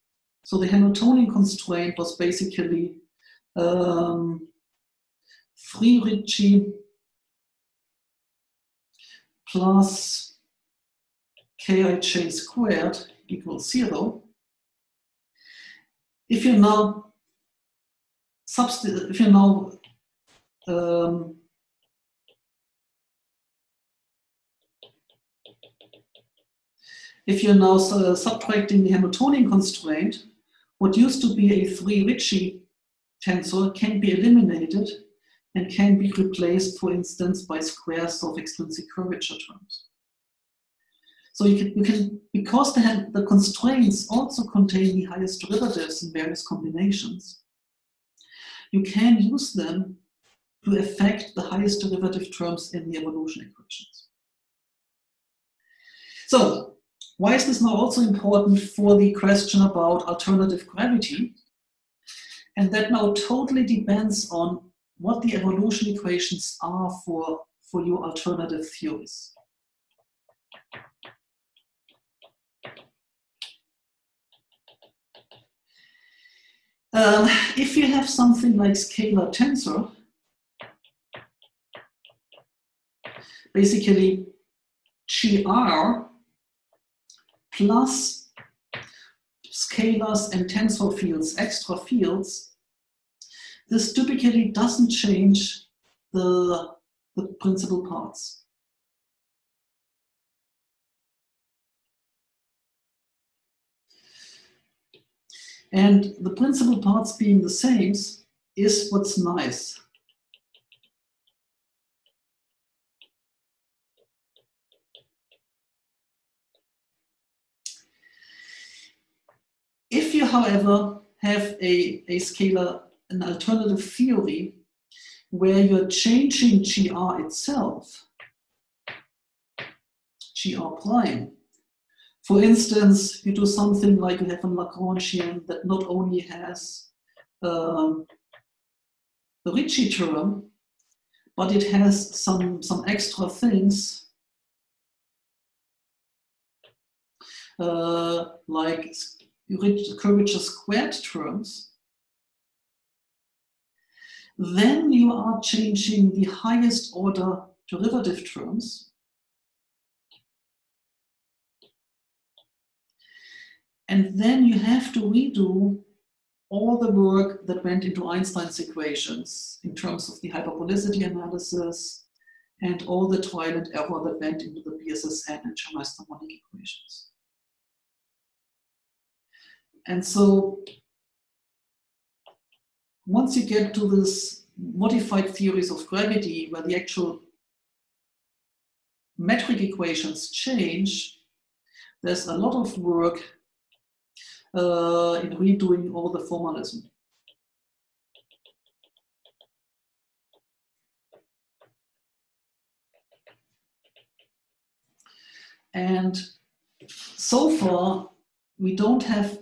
So the Hamiltonian constraint was basically um, free Ricci plus Kij squared equals zero, if you now substitute, if you now um, if you're now uh, subtracting the Hamiltonian constraint, what used to be a three Ricci tensor can be eliminated and can be replaced, for instance, by squares of extrinsic curvature terms. So you can, you can because the, the constraints also contain the highest derivatives in various combinations, you can use them to affect the highest derivative terms in the evolution equations. So why is this now also important for the question about alternative gravity? And that now totally depends on what the evolution equations are for, for your alternative theories. Um, if you have something like scalar tensor, basically GR plus scalars and tensor fields, extra fields, this typically doesn't change the, the principal parts. And the principal parts being the same is what's nice. If you, however, have a, a scalar, an alternative theory where you're changing GR itself, GR prime, for instance, you do something like you have a Lagrangian that not only has um, the Ricci term, but it has some, some extra things uh, like curvature squared terms, then you are changing the highest order derivative terms. And then you have to redo all the work that went into Einstein's equations in terms of the hyperbolicity analysis and all the trial and error that went into the BSSN and generalized harmonic equations. And so once you get to this modified theories of gravity where the actual metric equations change, there's a lot of work uh, in redoing all the formalism. And so far, we don't have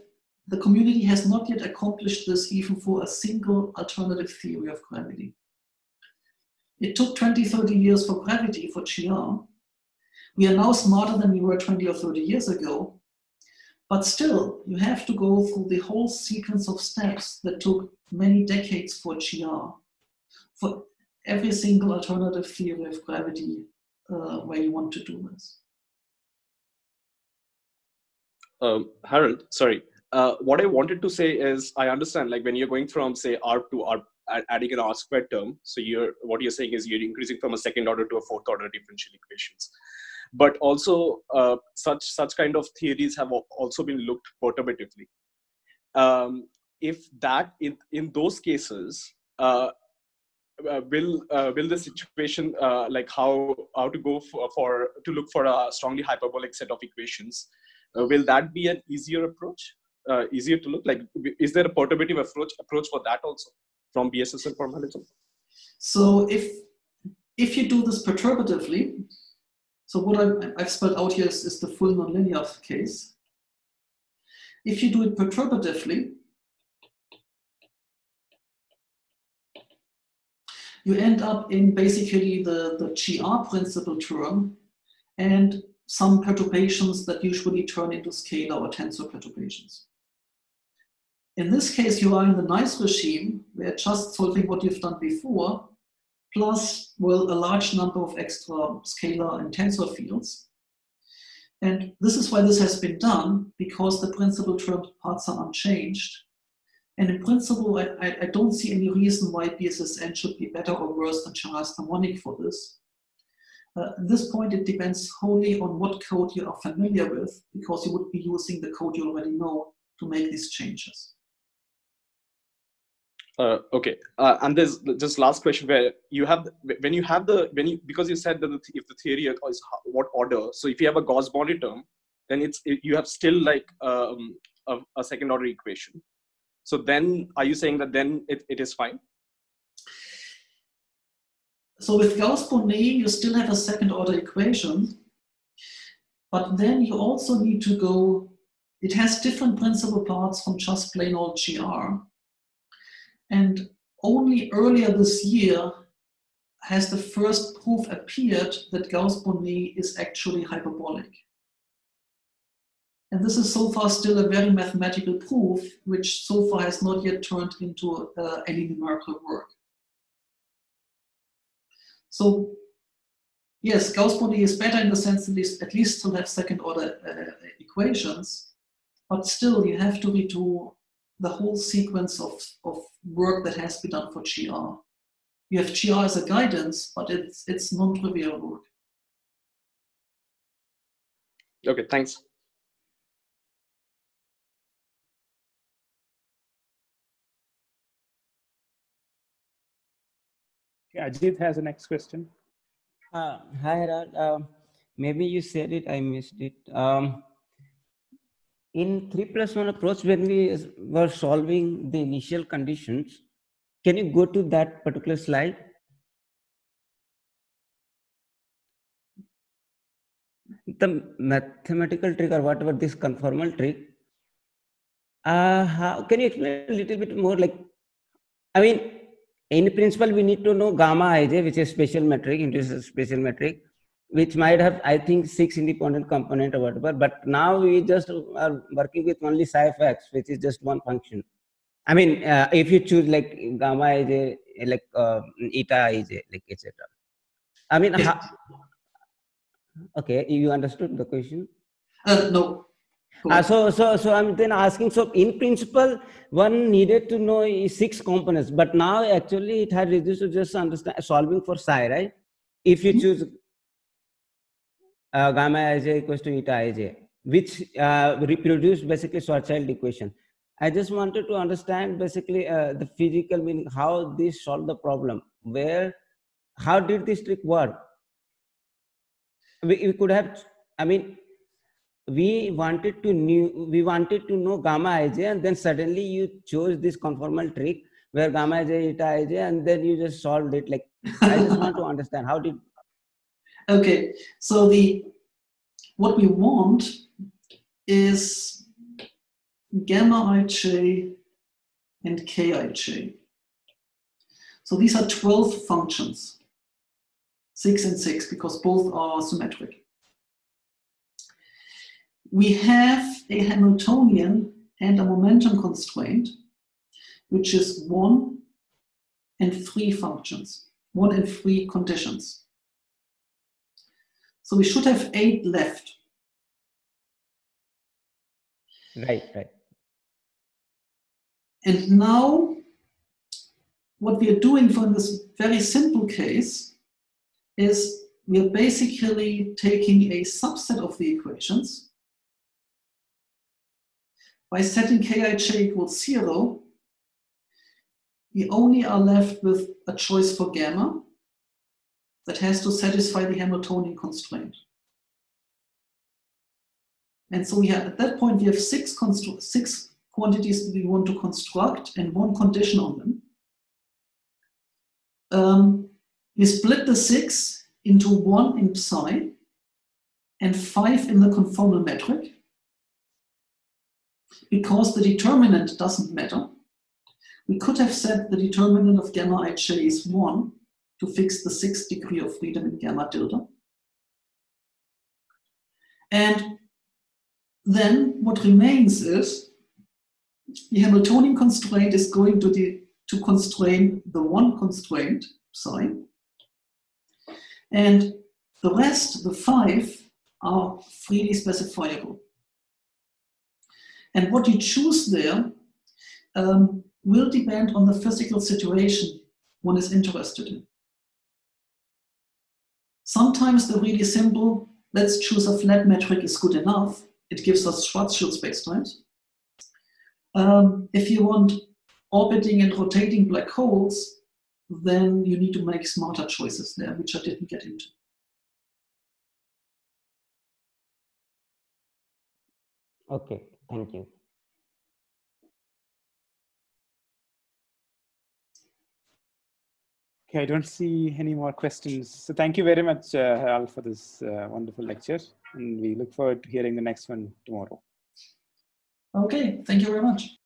the community has not yet accomplished this even for a single alternative theory of gravity. It took 20, 30 years for gravity, for GR. We are now smarter than we were 20 or 30 years ago, but still, you have to go through the whole sequence of steps that took many decades for GR, for every single alternative theory of gravity uh, where you want to do this. Um, Harald, sorry, uh, what I wanted to say is I understand like when you're going from say R to R adding an R squared term. So you're what you're saying is you're increasing from a second order to a fourth order differential equations. But also uh, such such kind of theories have also been looked perturbatively. Um, if that in, in those cases uh, uh, will uh, will the situation uh, like how how to go for, for, to look for a strongly hyperbolic set of equations will that be an easier approach uh, easier to look? Like, is there a perturbative approach approach for that also from BSSN formalism? So if if you do this perturbatively, so what I've, I've spelled out here is, is the full nonlinear case. If you do it perturbatively, you end up in basically the, the GR principle term and some perturbations that usually turn into scalar or tensor perturbations. In this case, you are in the nice regime where just solving what you've done before, plus, well, a large number of extra scalar and tensor fields. And this is why this has been done, because the principal term parts are unchanged. And in principle, I, I, I don't see any reason why BSSN should be better or worse than generalized harmonic for this. Uh, at this point, it depends wholly on what code you are familiar with, because you would be using the code you already know to make these changes. Uh, okay, uh, and there's just last question where you have when you have the when you because you said that the, if the theory is what order, so if you have a Gauss-Bonnet term, then it's it, you have still like um, a, a, second order equation. So then, are you saying that then it, it is fine? So with Gauss-Bonnet, you still have a second order equation, but then you also need to go. It has different principal parts from just plain old GR and only earlier this year has the first proof appeared that Gauss-Bonnet is actually hyperbolic. And this is so far still a very mathematical proof, which so far has not yet turned into uh, any numerical work. So yes, Gauss-Bonnet is better in the sense that at least still have second order uh, equations, but still you have to redo the whole sequence of, of work that has been done for GR. You have GR as a guidance, but it's, it's non-trivial work. Okay, thanks. Okay, Ajith has the next question. Uh, hi, Harald. Uh, maybe you said it, I missed it. Um, in 3 plus 1 approach, when we were solving the initial conditions, can you go to that particular slide? The mathematical trick or whatever this conformal trick, uh, how, can you explain a little bit more? Like, I mean, in principle, we need to know gamma ij, which is spatial metric, into spatial metric which might have, I think, six independent component or whatever. But now we just are working with only psi of x, which is just one function. I mean, uh, if you choose like gamma ij, like uh, eta ij, like etc. I mean, yes. okay, you understood the question? Uh, no. Uh, so, so, so I'm then asking. So, in principle, one needed to know six components, but now actually it had reduced to just understand solving for psi, right? If you mm -hmm. choose uh, gamma ij equals to eta ij, which uh, reproduce basically Schwarzschild equation. I just wanted to understand basically uh, the physical meaning, how this solve the problem. Where, how did this trick work? We, we could have, I mean, we wanted to knew, we wanted to know gamma ij, and then suddenly you chose this conformal trick where gamma ij, eta ij, and then you just solved it. Like, I just want to understand how did Okay, so the what we want is gamma ij and kij. So these are 12 functions, 6 and 6, because both are symmetric. We have a Hamiltonian and a momentum constraint, which is 1 and 3 functions, 1 and 3 conditions. So we should have eight left. Right, right. And now, what we are doing for this very simple case is we are basically taking a subset of the equations by setting kij equals zero, we only are left with a choice for gamma that has to satisfy the Hamiltonian constraint. And so we have, at that point, we have six, six quantities we want to construct and one condition on them. Um, we split the six into one in psi and five in the conformal metric because the determinant doesn't matter. We could have said the determinant of gamma ij is one, to fix the sixth degree of freedom in gamma tilde. And then what remains is the Hamiltonian constraint is going to, the, to constrain the one constraint, psi. And the rest, the five, are freely specifiable. And what you choose there um, will depend on the physical situation one is interested in. Sometimes the really simple, let's choose a flat metric is good enough. It gives us Schwarzschild spacetimes. Um, if you want orbiting and rotating black holes, then you need to make smarter choices there, which I didn't get into. Okay, thank you. Okay, I don't see any more questions. So thank you very much, uh, for this uh, wonderful lecture. And we look forward to hearing the next one tomorrow. Okay, thank you very much.